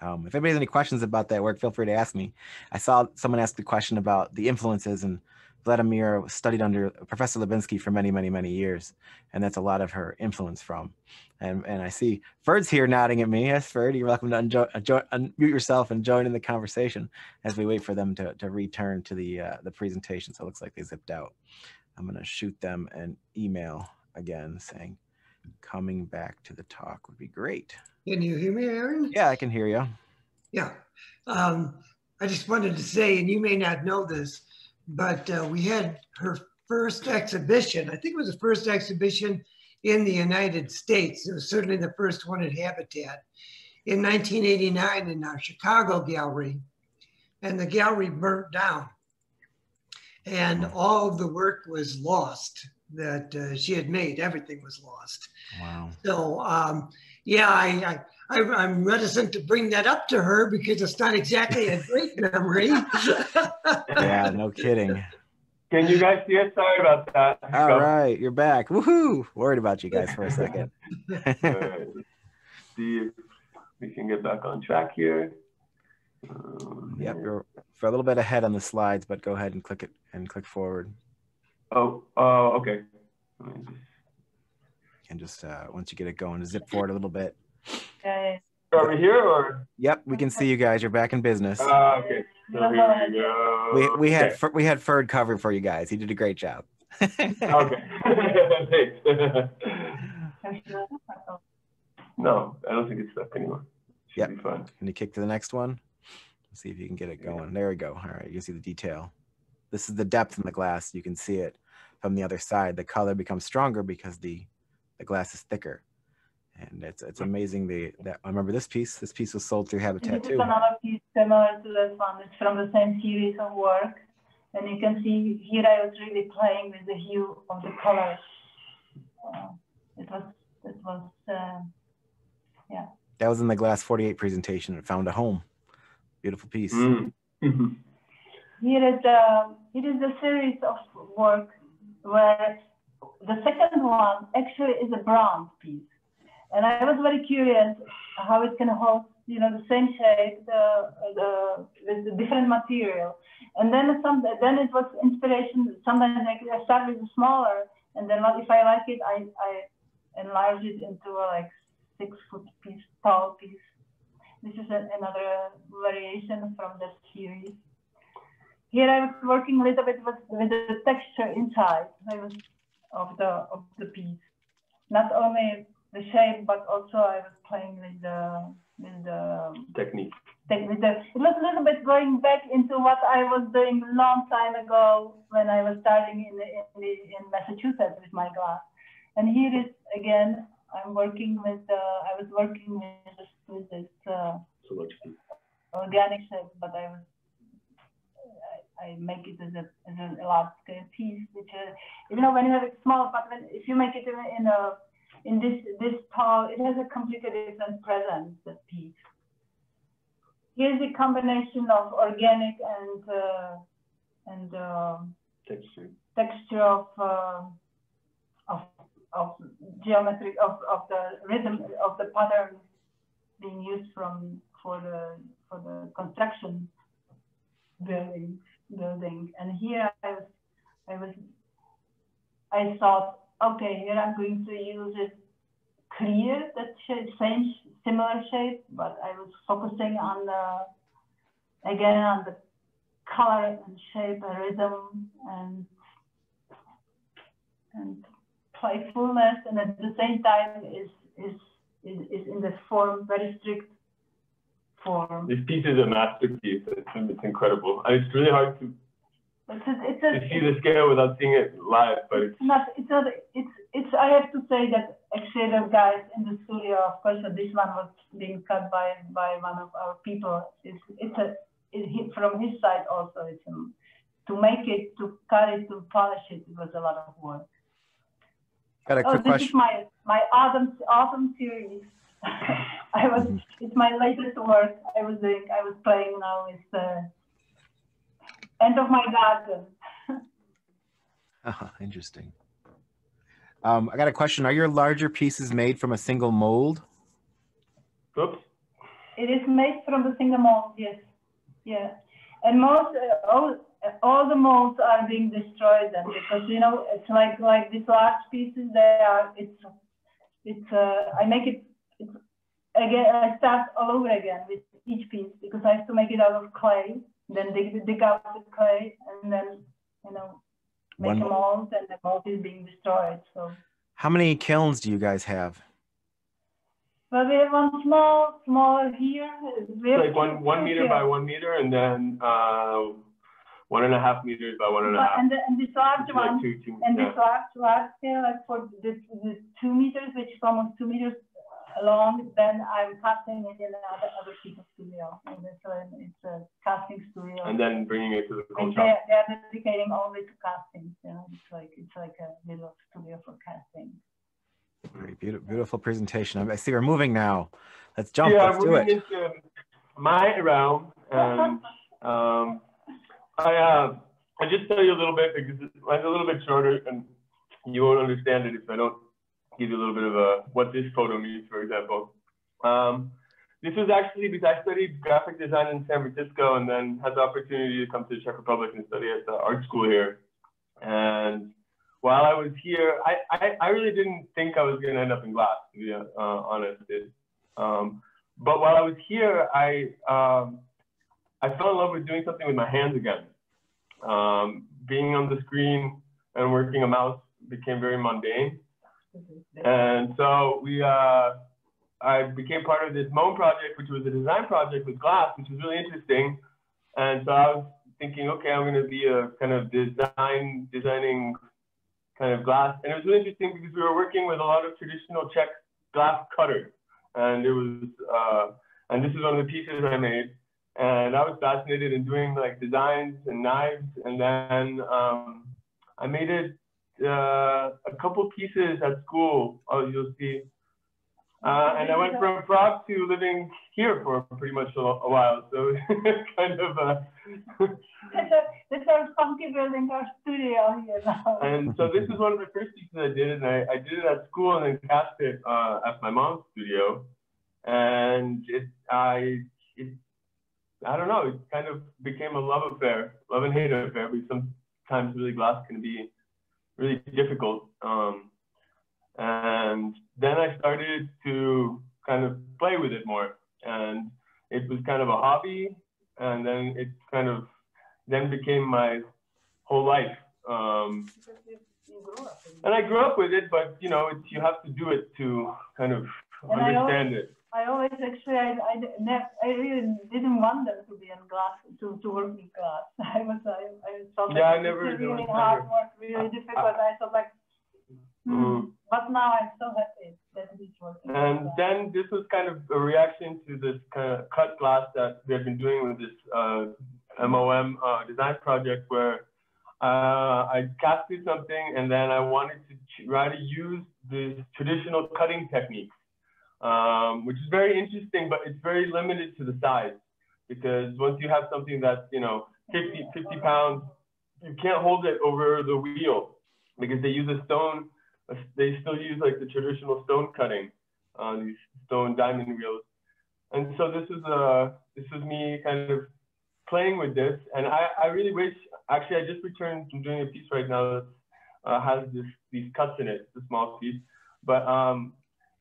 Um, if anybody has any questions about that work, feel free to ask me. I saw someone ask the question about the influences and Vladimir studied under Professor Libensky for many, many, many years, and that's a lot of her influence from. And and I see Ferd's here nodding at me. Yes, Ferd, you're welcome to unjo- unmute yourself and join in the conversation as we wait for them to, to return to the uh, the presentation. So it looks like they zipped out. I'm gonna shoot them an email again saying coming back to the talk would be great. Can you hear me, Aaron? Yeah, I can hear you. Yeah. Um, I just wanted to say, and you may not know this, but uh, we had her first exhibition. I think it was the first exhibition in the United States. It was certainly the first one at Habatat in 1989 in our Chicago gallery. And the gallery burnt down. And all of the work was lost that uh, she had made. Everything was lost. Wow. So, um, yeah, I, I, I, am reticent to bring that up to her because it's not exactly a great memory. yeah, no kidding. Can you guys see us? Sorry about that. All Go. right, you're back. Woohoo! Worried about you guys for a second. right. See if we can get back on track here. Um, yep, you're for a little bit ahead on the slides, but go ahead and click it and click forward. Oh, oh, okay. And just uh, once you get it going, zip forward a little bit. Okay. Over here or? Yep, we can see you guys. You're back in business. Ah, okay. So here we go. we we had Okay. We had Ferd covered for you guys. He did a great job. Okay. Thanks. no, I don't think it's stuck anymore. Should Yep. be fun. Can you kick to the next one? Let's see if you can get it going. There we go. All right, you can see the detail. This is the depth in the glass. You can see it from the other side. The color becomes stronger because the the glass is thicker, and it's it's amazing. The that I remember this piece. This piece was sold through Habatat This is too. another piece similar to this one. It's from the same series of work. And you can see here I was really playing with the hue of the colors. Uh, it was, it was, uh, That was in the Glass 48 presentation. It found a home. Beautiful piece. Mm. here is the, here is the series of work where the second one actually is a bronze piece. And I was very curious how it can hold, you know, the same shape, the, the, with the different material. And then some, then it was inspiration. Sometimes I, start with smaller, and then if I like it, I, I enlarge it into a like six foot piece, tall piece. This is a, another variation from the series. Here I was working a little bit with, with the texture inside was, of the of the piece. Not only the shape, but also I was playing with the with the Technique. take with the, it was a little bit going back into what I was doing a long time ago when I was starting in, in, in Massachusetts with my glass. And here is again, I'm working with, uh, I was working with this, with this uh, So organic shape, but I was, I, make it as a, as a large scale piece, which, uh, you know, when you have it small, but when, if you make it in a, in this, this tall, it has a completely different presence, that piece here's a combination of organic and uh, and uh, Texture. texture of uh, of of geometry of, of the rhythm of the pattern being used from for the for the construction building building and here I was I was I thought okay here I'm going to use it clear that same similar shape, but I was focusing on the again on the color and shape and rhythm and and playfulness, and at the same time is is is, is in the form very strict form. This piece is a masterpiece. It's, it's incredible. And it's really hard to, It's a, it's to see the scale without seeing it live, but it's not it's not it's it's I have to say that actually the guys in the studio of course this one was being cut by by one of our people it's it's a it, he, from his side also it's um, to make it to cut it to polish it it was a lot of work Got a quick oh quick this question. is my my autumn autumn series I was it's my latest work I was doing I was playing now with the end of my garden Uh-huh, interesting. Um, I got a question. Are your larger pieces made from a single mold? oops. It is made from the single mold, yes. Yeah. And most, uh, all, all the molds are being destroyed then because, you know, it's like, like these large pieces, they are, it's, it's, uh, I make it, it's, again, I start all over again with each piece because I have to make it out of clay, then dig, dig out the clay and then, you know, make One- a mold and the mold is being destroyed. So, How many kilns do you guys have? Well, we have one small, smaller here. We have It's like one two- one two meter here. by one meter, and then uh, one and a half meters by one and a But- half. And, the, and this large It's like one, two, two, and yeah. this large, large scale, like for the, the two meters, which is almost two meters long, then I'm casting it in another other people's studio. And it's a, it's a casting studio. and then bringing it to the And cold they, shop. they are dedicating only to casting. you know, it's like, it's like a little studio for casting. Very beautiful, beautiful presentation. I see we're moving now. Let's jump. yeah, Let's do moving it. into my realm, and um, I uh, I just tell you a little bit because it's a little bit shorter, and you won't understand it if I don't give you a little bit of a what this photo means, for example. Um, this was actually because I studied graphic design in San Francisco, and then had the opportunity to come to the Czech Republic and study at the art school here. And while I was here, I, I, I really didn't think I was going to end up in glass, to be uh, honest. Um, but while I was here, I, um, I fell in love with doing something with my hands again. Um, being on the screen and working a mouse became very mundane. And so we, uh, I became part of this MOAN project, which was a design project with glass, which was really interesting. And so I was thinking, okay, I'm going to be a kind of design, designing kind of glass. And it was really interesting because we were working with a lot of traditional Czech glass cutters. And it was, uh, and this is one of the pieces I made. And I was fascinated in doing like designs and knives. And then um, I made it uh, a couple pieces at school. Oh, you'll see. Uh, and I went from Prague to living here for pretty much a, a while. So kind of. Uh, this is funky building our studio here now. And so this is one of the first pieces I did, and I, I did it at school and then cast it uh, at my mom's studio. And it, I, it, I don't know, it kind of became a love affair, love and hate affair. Because sometimes really glass can be really difficult. Um, and then I started to kind of play with it more. And it was kind of a hobby. And then it kind of then became my whole life. Um, and I grew up with it, but you know, it's, you have to do it to kind of and understand it. I always actually, I, I, never, I really didn't want them to be in glass, to, to work in glass. I was, I, I thought yeah, like, I never, really hard work, really difficult. I thought like, hmm. Mm. But now I'm so happy that it's working. And then this was kind of a reaction to this kind of cut glass that we have been doing with this uh, MOM uh, design project where uh, I casted something and then I wanted to try to use the traditional cutting techniques, um, which is very interesting, but it's very limited to the size. Because once you have something that's, you know, 50, 50 pounds, you can't hold it over the wheel. Because they use a stone, they still use like the traditional stone cutting, uh, these stone diamond wheels. And so this is, uh, this was me kind of playing with this, and I, I really wish, actually, I just returned from doing a piece right now that uh, has this, these cuts in it, the small piece, but um,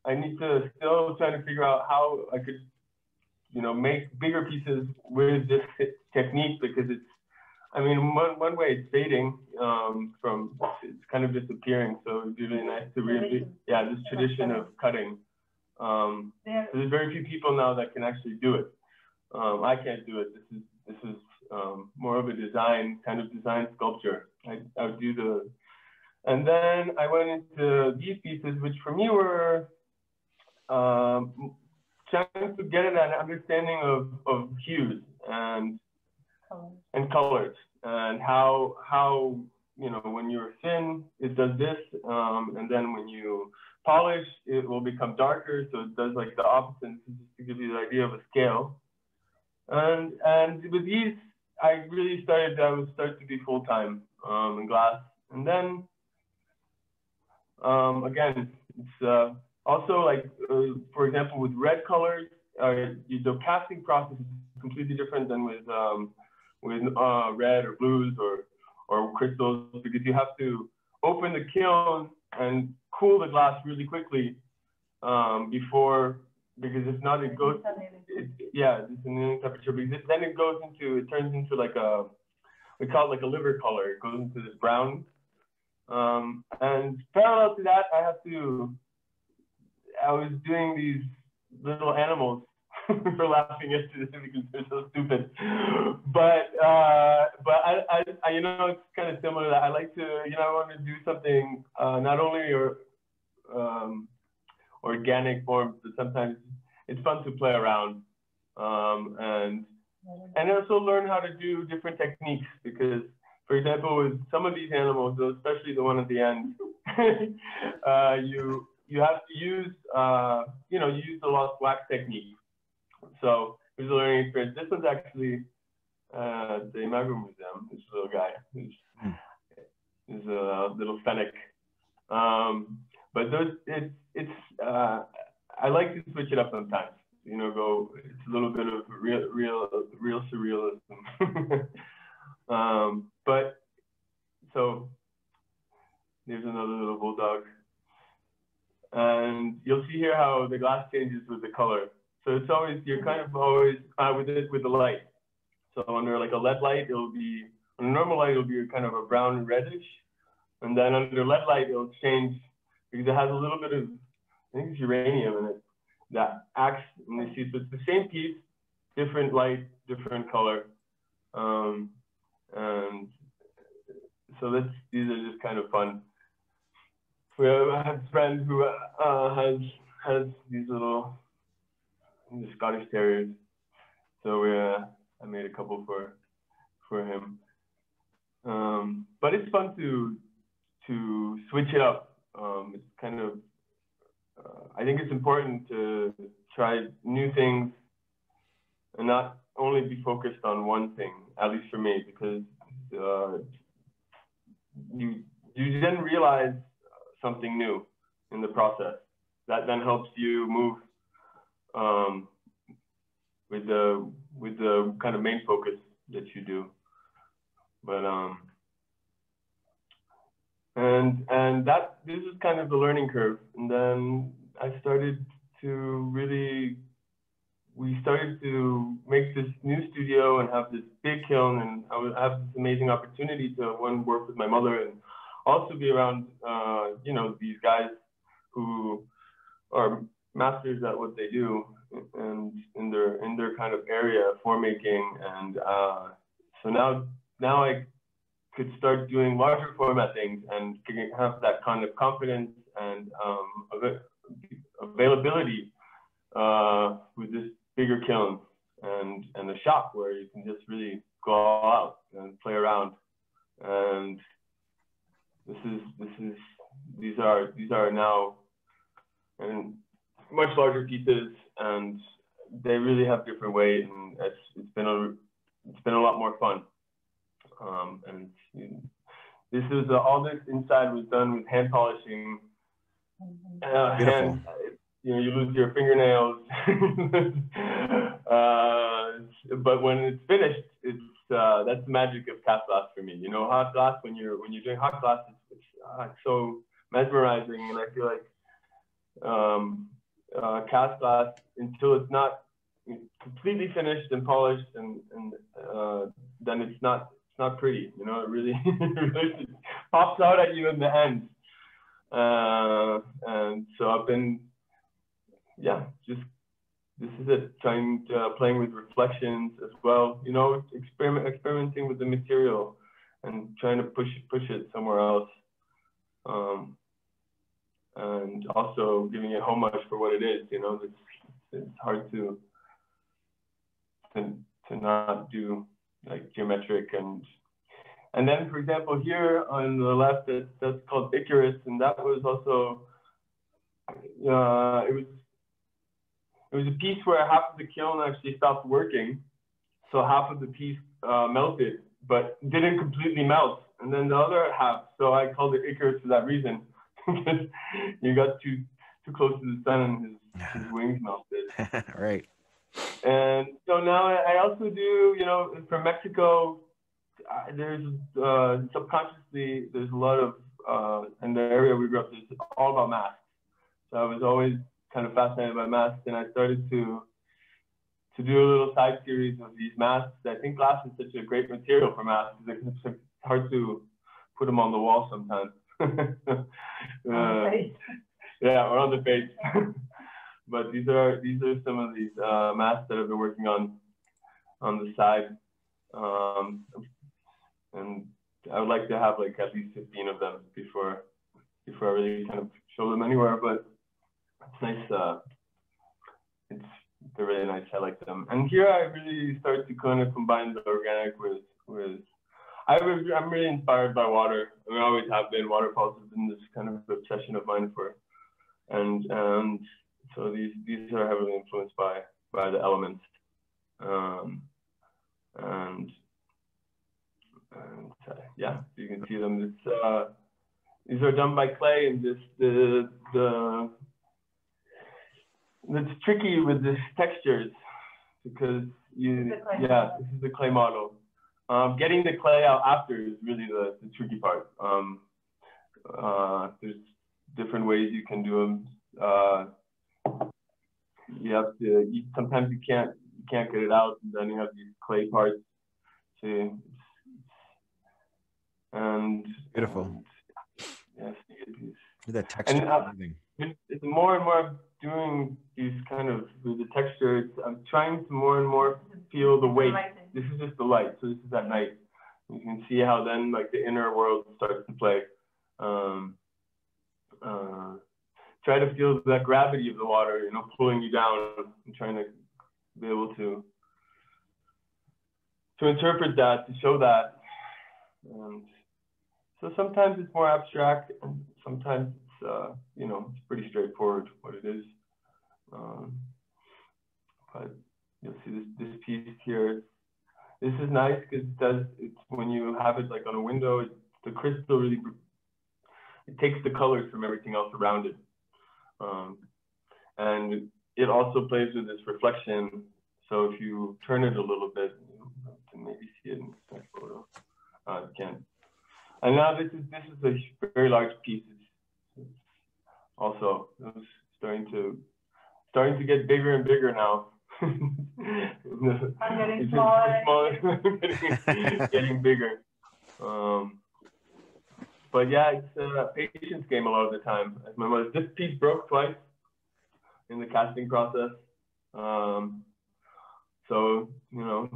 I need to still try to figure out how I could, you know, make bigger pieces with this technique because it's, I mean, one, one way it's fading um, from, it's kind of disappearing. So it'd be really nice to really, yeah, this tradition of cutting. Um, there's very few people now that can actually do it. Um, I can't do it. This is this is um, more of a design, kind of design sculpture. I, I would do the, and then I went into these pieces, which for me were um, trying to get an understanding of, of hues and and colors and how how you know when you're thin it does this um, and then when you polish it will become darker. So it does like the opposite just to give you the idea of a scale. And and with these, I really started. I would start to be full time um, in glass, and then um, again, it's uh, also like uh, for example with red colors, uh, the casting process is completely different than with um, with uh, red or blues or or crystals because you have to open the kiln and cool the glass really quickly um, before because if not it goes it, yeah, it's an temperature because it, then it goes into, it turns into like a, we call it like a liver color. It goes into this brown. Um, and parallel to that, I have to, I was doing these little animals for laughing this because they're so stupid. But uh, but I, I, I, you know it's kind of similar. I like to you know I want to do something uh, not only or um, organic forms, but sometimes it's fun to play around um, and and also learn how to do different techniques because, for example, with some of these animals, especially the one at the end, uh, you you have to use uh, you know you use the lost wax technique. So it was a learning experience. This one's actually uh, the Imago Museum. This little guy who's is a little fennec. Um, but those it's it's uh, I like to switch it up sometimes you know, go, it's a little bit of real, real, real surrealism. um, but so here's another little bulldog. And you'll see here how the glass changes with the color. So it's always, you're kind of always uh, with it with the light. So under like a LED light, it'll be, on a normal light, it'll be kind of a brown reddish. And then under LED light, it'll change because it has a little bit of, I think it's uranium in it that acts, and you see, so it's the same piece, different light, different color. Um, and so that's, these are just kind of fun. We have, a friend who uh, has has these little Scottish Terriers. So we, uh, I made a couple for for him. Um, but it's fun to to switch it up. Um, it's kind of uh, I think it's important to try new things and not only be focused on one thing. At least for me, because uh, you you then realize something new in the process that then helps you move um, with the with the kind of main focus that you do. But um, and and that this is kind of the learning curve. And then I started to really we started to make this new studio and have this big kiln and I would have this amazing opportunity to one work with my mother and also be around uh, you know these guys who are masters at what they do and in their in their kind of area for making and uh, so now now I could start doing larger format things and have that kind of confidence and um, availability uh, with this bigger kiln and and a shop where you can just really go all out and play around. And this is this is these are these are now and much larger pieces and they really have different weight and it's it's been a it's been a lot more fun. Um, and this is uh, all this inside was done with hand polishing. Uh, hand, you know you lose your fingernails. Uh, but when it's finished it's uh, that's the magic of cast glass for me. You know, hot glass when you're when you're doing hot glass, it's, uh, so mesmerizing, and I feel like um, uh, cast glass until it's not completely finished and polished, and and uh, then it's not it's not pretty. You know, it really, it really pops out at you in the end. Uh, and so I've been, yeah, just this is it, trying to, uh, playing with reflections as well, you know, experiment, experimenting with the material and trying to push, push it somewhere else. Um, and also giving it homage for what it is, you know, it's, it's hard to, to, to not do like geometric and and then, for example, here on the left, that's called Icarus, and that was also, uh, it was it was a piece where half of the kiln actually stopped working. So half of the piece uh, melted, but didn't completely melt. And then the other half, so I called it Icarus for that reason, because you got too too close to the sun and his, his wings melted. right. And so now I also do, you know, from Mexico, there's uh, subconsciously, there's a lot of, uh, in the area we grew up, it's all about masks. So I was always kind of fascinated by masks, and I started to to do a little side series of these masks. I think glass is such a great material for masks because it's hard to put them on the wall sometimes. uh, yeah, or on the face. but these are these are some of these uh, masks that I've been working on on the side, um, and I would like to have like at least 15 of them before before I really kind of show them anywhere. But it's nice. Uh, it's they're really nice. I like them. And here I really start to kind of combine the organic with with. I was, I'm really inspired by water. I, mean, I always have been. Waterfalls have been this kind of obsession of mine for, and and so these these are heavily influenced by by the elements, um, and and uh, yeah, you can see them. It's uh, these are done by clay, and this the the it's tricky with the textures because you, yeah, this is the clay model. Um, getting the clay out after is really the, the tricky part. Um, uh, there's different ways you can do them. Uh, you have to. You, sometimes you can't you can't get it out, and then you have these clay parts. To, and Beautiful. And, yes, the texture. And, uh, it's more and more I'm doing these kind of with the texture. I'm trying to more and more feel the weight. This is just the light, so this is at night. You can see how then like the inner world starts to play. Um, uh, try to feel that gravity of the water, you know, pulling you down and trying to be able to to interpret that, to show that. And so sometimes it's more abstract, and sometimes it's uh, you know it's pretty straightforward what it is. Um, but you'll see this this piece here. This is nice because it does. It's when you have it like on a window, it, the crystal really it takes the colors from everything else around it. Um, and it also plays with this reflection. So if you turn it a little bit, you can maybe see it in this photo. Uh, again. And now this is this is a very large piece. It's also it's starting to starting to get bigger and bigger now. I'm getting smaller. smaller getting, getting bigger. Um, but yeah, it's a patience game a lot of the time. I remember this piece broke twice in the casting process. Um, so, you know,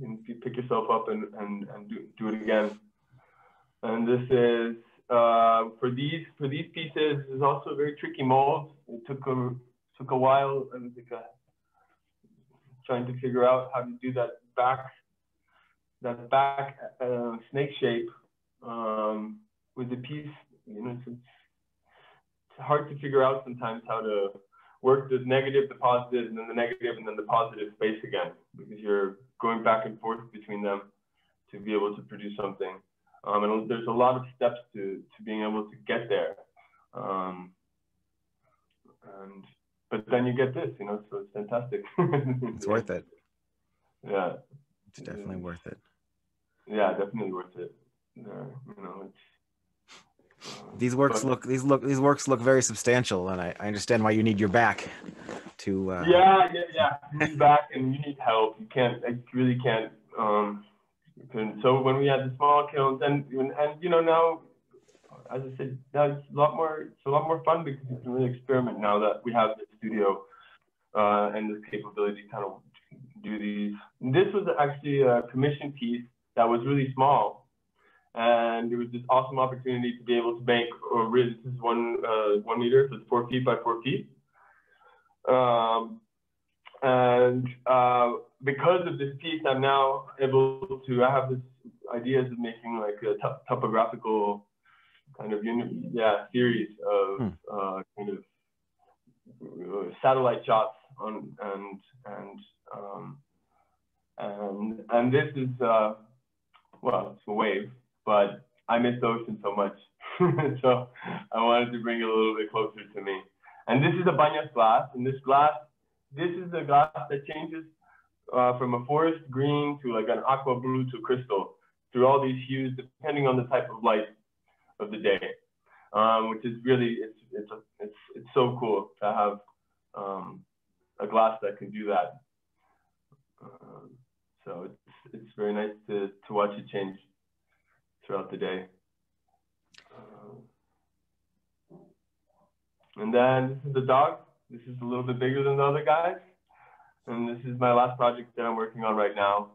you pick yourself up and, and, and do, do it again. And this is, uh, for these for these pieces, is also a very tricky mold. It took a, took a while trying to figure out how to do that back, that back uh, snake shape. Um, with the piece, you know, it's, it's hard to figure out sometimes how to work the negative, the positive, and then the negative, and then the positive space again, because you're going back and forth between them to be able to produce something. Um, and there's a lot of steps to, to being able to get there. Um, and but then you get this, you know, so it's fantastic. it's worth it. Yeah. It's definitely worth it. Yeah, definitely worth it. Yeah, you know, it's these works but, look these look these works look very substantial, and I, I understand why you need your back to. Uh, yeah, yeah, yeah. You need back, and you need help. You can't. I really can't. Um, so when we had the small kilns, and and you know now, as I said, now it's a lot more. It's a lot more fun because you can really experiment now that we have the studio uh, and the capability to kind of do these. This was actually a commission piece that was really small and it was this awesome opportunity to be able to bank or this is one uh, one meter, so it's four feet by four feet. Um, and uh, because of this piece, I'm now able to I have this ideas of making like a topographical kind of yeah series of hmm. uh, kind of uh, satellite shots on and and um, and and this is uh, well it's a wave but I miss the ocean so much. so I wanted to bring it a little bit closer to me. And this is a Baños glass. And this glass, this is the glass that changes uh, from a forest green to like an aqua blue to crystal through all these hues, depending on the type of light of the day, um, which is really, it's, it's, a, it's, it's so cool to have um, a glass that can do that. Um, so it's, it's very nice to, to watch it change throughout the day. Uh, and then this is the dog. This is a little bit bigger than the other guys. And this is my last project that I'm working on right now.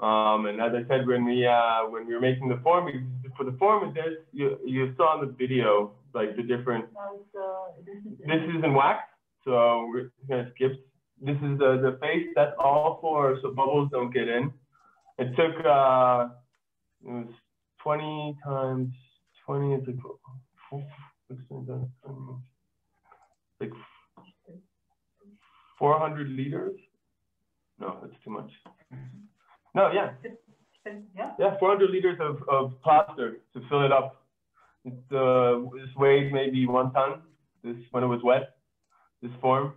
Um, and as I said, when we uh, when we were making the form, we, for the form, there's you you saw in the video like the different. this is in wax, so we're gonna skip. This is the the face. That's all for so bubbles don't get in. It took uh, it was 20 times 20 is like, like 400 liters. No, that's too much. No, yeah. Yeah, 400 liters of, of plaster to fill it up. It, uh, this weighed maybe one ton, this when it was wet, this form.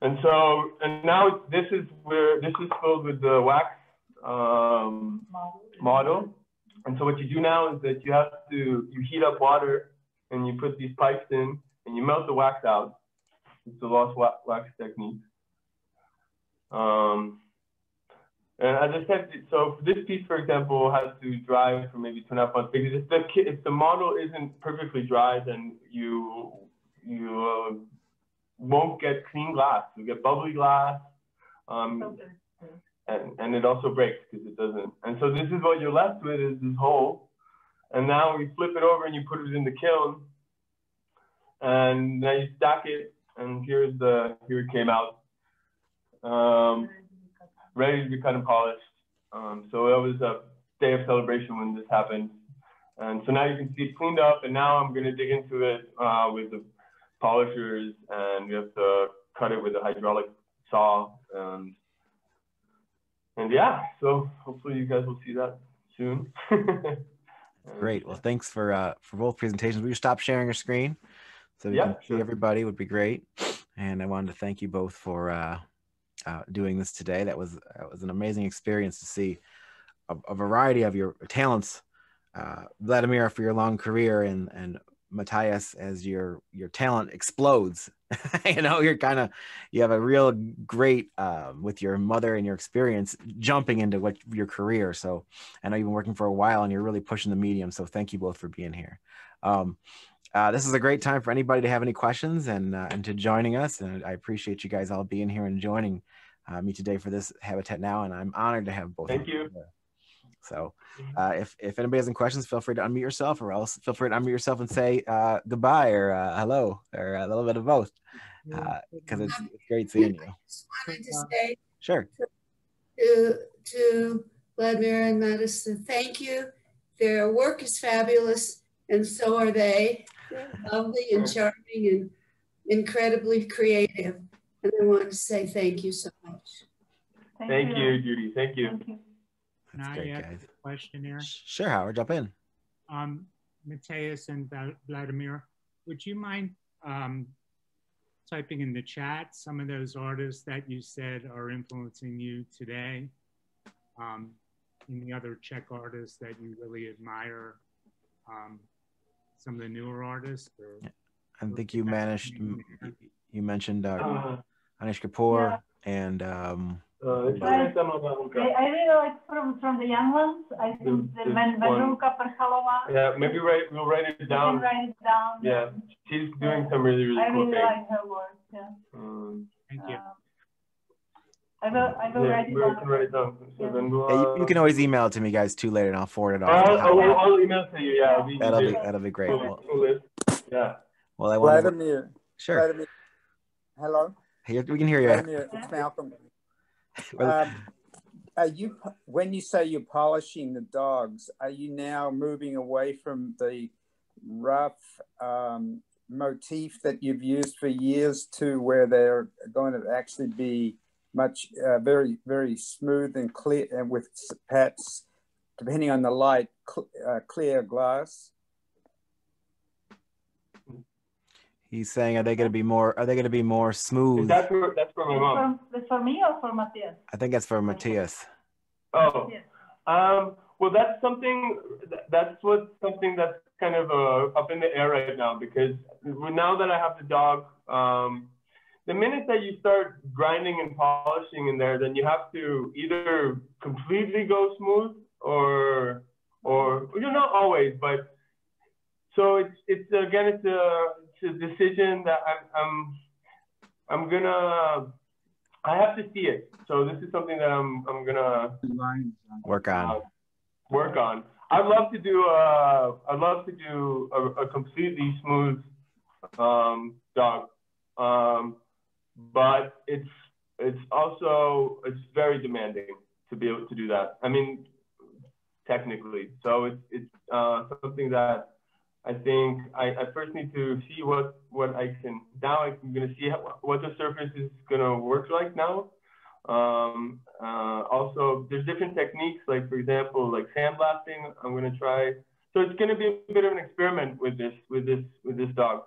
And so, and now this is where, this is filled with the wax um, model. And so what you do now is that you have to, you heat up water and you put these pipes in, and you melt the wax out. It's the lost wax technique. Um, and as I said, so this piece, for example, has to dry for maybe two and a half months because if the if the model isn't perfectly dry, then you you uh, won't get clean glass. You get bubbly glass, um, and and it also breaks because it doesn't. And so this is what you're left with is this hole, and now we flip it over and you put it in the kiln, and now you stack it, and here's the here it came out. Um, ready to be cut and polished. Um, so it was a day of celebration when this happened. And so now you can see it cleaned up and now I'm gonna dig into it uh, with the polishers and we have to cut it with a hydraulic saw. And, and yeah, so hopefully you guys will see that soon. Great. Well, thanks for uh, for both presentations. Will you stop sharing your screen so we yeah, can see everybody? Would be great. And I wanted to thank you both for uh, uh, doing this today. That was that was an amazing experience to see a, a variety of your talents. Uh, Vladimir for your long career and and Matyas as your your talent explodes. you know, you're kind of you have a real great um, with your mother and your experience jumping into what your career. So I know you've been working for a while and you're really pushing the medium. So thank you both for being here. Um, uh, this is a great time for anybody to have any questions and uh, and to joining us. And I appreciate you guys all being here and joining uh, me today for this Habatat Now. And I'm honored to have both. Thank you. So uh, if, if anybody has any questions, feel free to unmute yourself or else feel free to unmute yourself and say uh, goodbye or uh, hello or a little bit of both because it's, it's, great seeing you. I just wanted to say sure. To, to Vladimir and Madison, thank you. Their work is fabulous and so are they lovely and charming and incredibly creative. And I want to say thank you so much. Thank, thank you. you. Judy. Thank you. Thank you. Can I great, ask guys. a question here? Sure, Howard, jump in. Um, Matyas and Vladimir, would you mind um, typing in the chat some of those artists that you said are influencing you today? Um, any other Czech artists that you really admire? Um, some of the newer artists? Or, yeah. I think you managed. You mentioned uh, uh, Anish Kapoor yeah. and. Um, uh, I, I really like from from the young ones. I think the, the Prchalova. Yeah, maybe write we'll write it down. write it down. Yeah, she's doing some really really I cool really like her work. Yeah. Um, Thank you. Um, I will, I will yeah, write it down. Can write it down. So yeah. we'll, uh, you, you, can always email it to me guys too later and I'll forward it on. I'll, I'll, I'll, email it to you. Yeah, that'll be that'll be great. Cool, well, yeah. Well, I want to... Vladimir. Sure. Vladimir. Hello. Hey, we can hear you. Vladimir, it's Malcolm. um, are you when you say you're polishing the dogs? Are you now moving away from the rough um, motif that you've used for years to where they're going to actually be much uh, very very smooth and clear and with pets depending on the light cl uh, clear glass. He's saying are they going to be more are they going to be more smooth? That's for that's for my mom. That's for me or for Matyas? I think that's for Matyas. Oh. Um well that's something that's what something that's kind of uh, up in the air right now because now that i have the dog um the minute that you start grinding and polishing in there, then you have to either completely go smooth or, or you know, not always, but so it's, it's again, it's a, it's a decision that I'm, I'm, I'm gonna, I have to see it. So this is something that I'm, I'm gonna work on. Uh, work on. I'd love to do a, I'd love to do a, a completely smooth um, dog. Um, but it's it's also it's very demanding to be able to do that. I mean, technically, so it's it's uh, something that I think I, I first need to see what what I can. Now I'm gonna see how, what the surface is gonna work like now. Um, uh, also, there's different techniques, like for example, like sandblasting. I'm gonna try. So it's gonna be a bit of an experiment with this with this with this dog.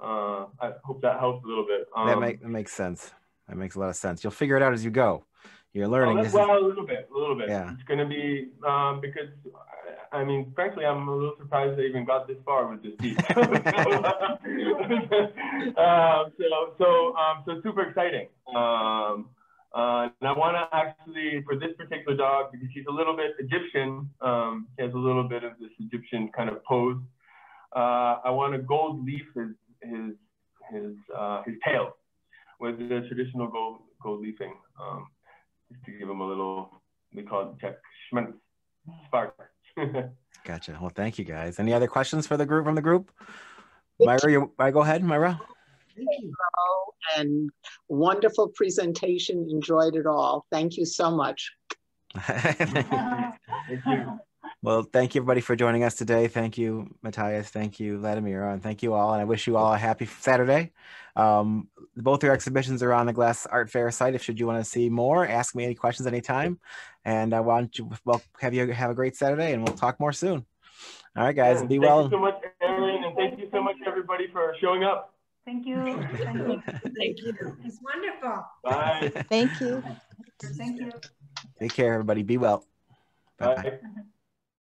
Uh, I hope that helps a little bit. Um, that, make, that makes sense. That makes a lot of sense. You'll figure it out as you go. you're learning. Oh, well, a little bit, a little bit. Yeah. It's going to be um, because, I mean, frankly, I'm a little surprised I even got this far with this piece. um, so, so, um, so super exciting. Um, uh, and I want to actually, for this particular dog, because she's a little bit Egyptian, um, she has a little bit of this Egyptian kind of pose. Uh, I want to gold leaf his his his uh, his tail with the traditional gold gold leafing, um, just to give him a little. We call it Czech schmentz, spark. Gotcha. Well, thank you guys. Any other questions for the group from the group? Myra, you, I go ahead, Myra. Hello, and wonderful presentation. Enjoyed it all. Thank you so much. Thank you. Well, thank you everybody for joining us today. Thank you, Matyas. Thank you, Vladimir, and thank you all. And I wish you all a happy Saturday. Um, both your exhibitions are on the Glass Art Fair site. If should you want to see more, ask me any questions anytime. And I want you well have you have a great Saturday, and we'll talk more soon. All right, guys, And be thank well. Thank you so much, Erin, and thank you so much, everybody, for showing up. Thank you. Thank you. Thank you. It's wonderful. Bye. Thank you. Thank you. Take care, everybody. Be well. Bye-bye. Bye.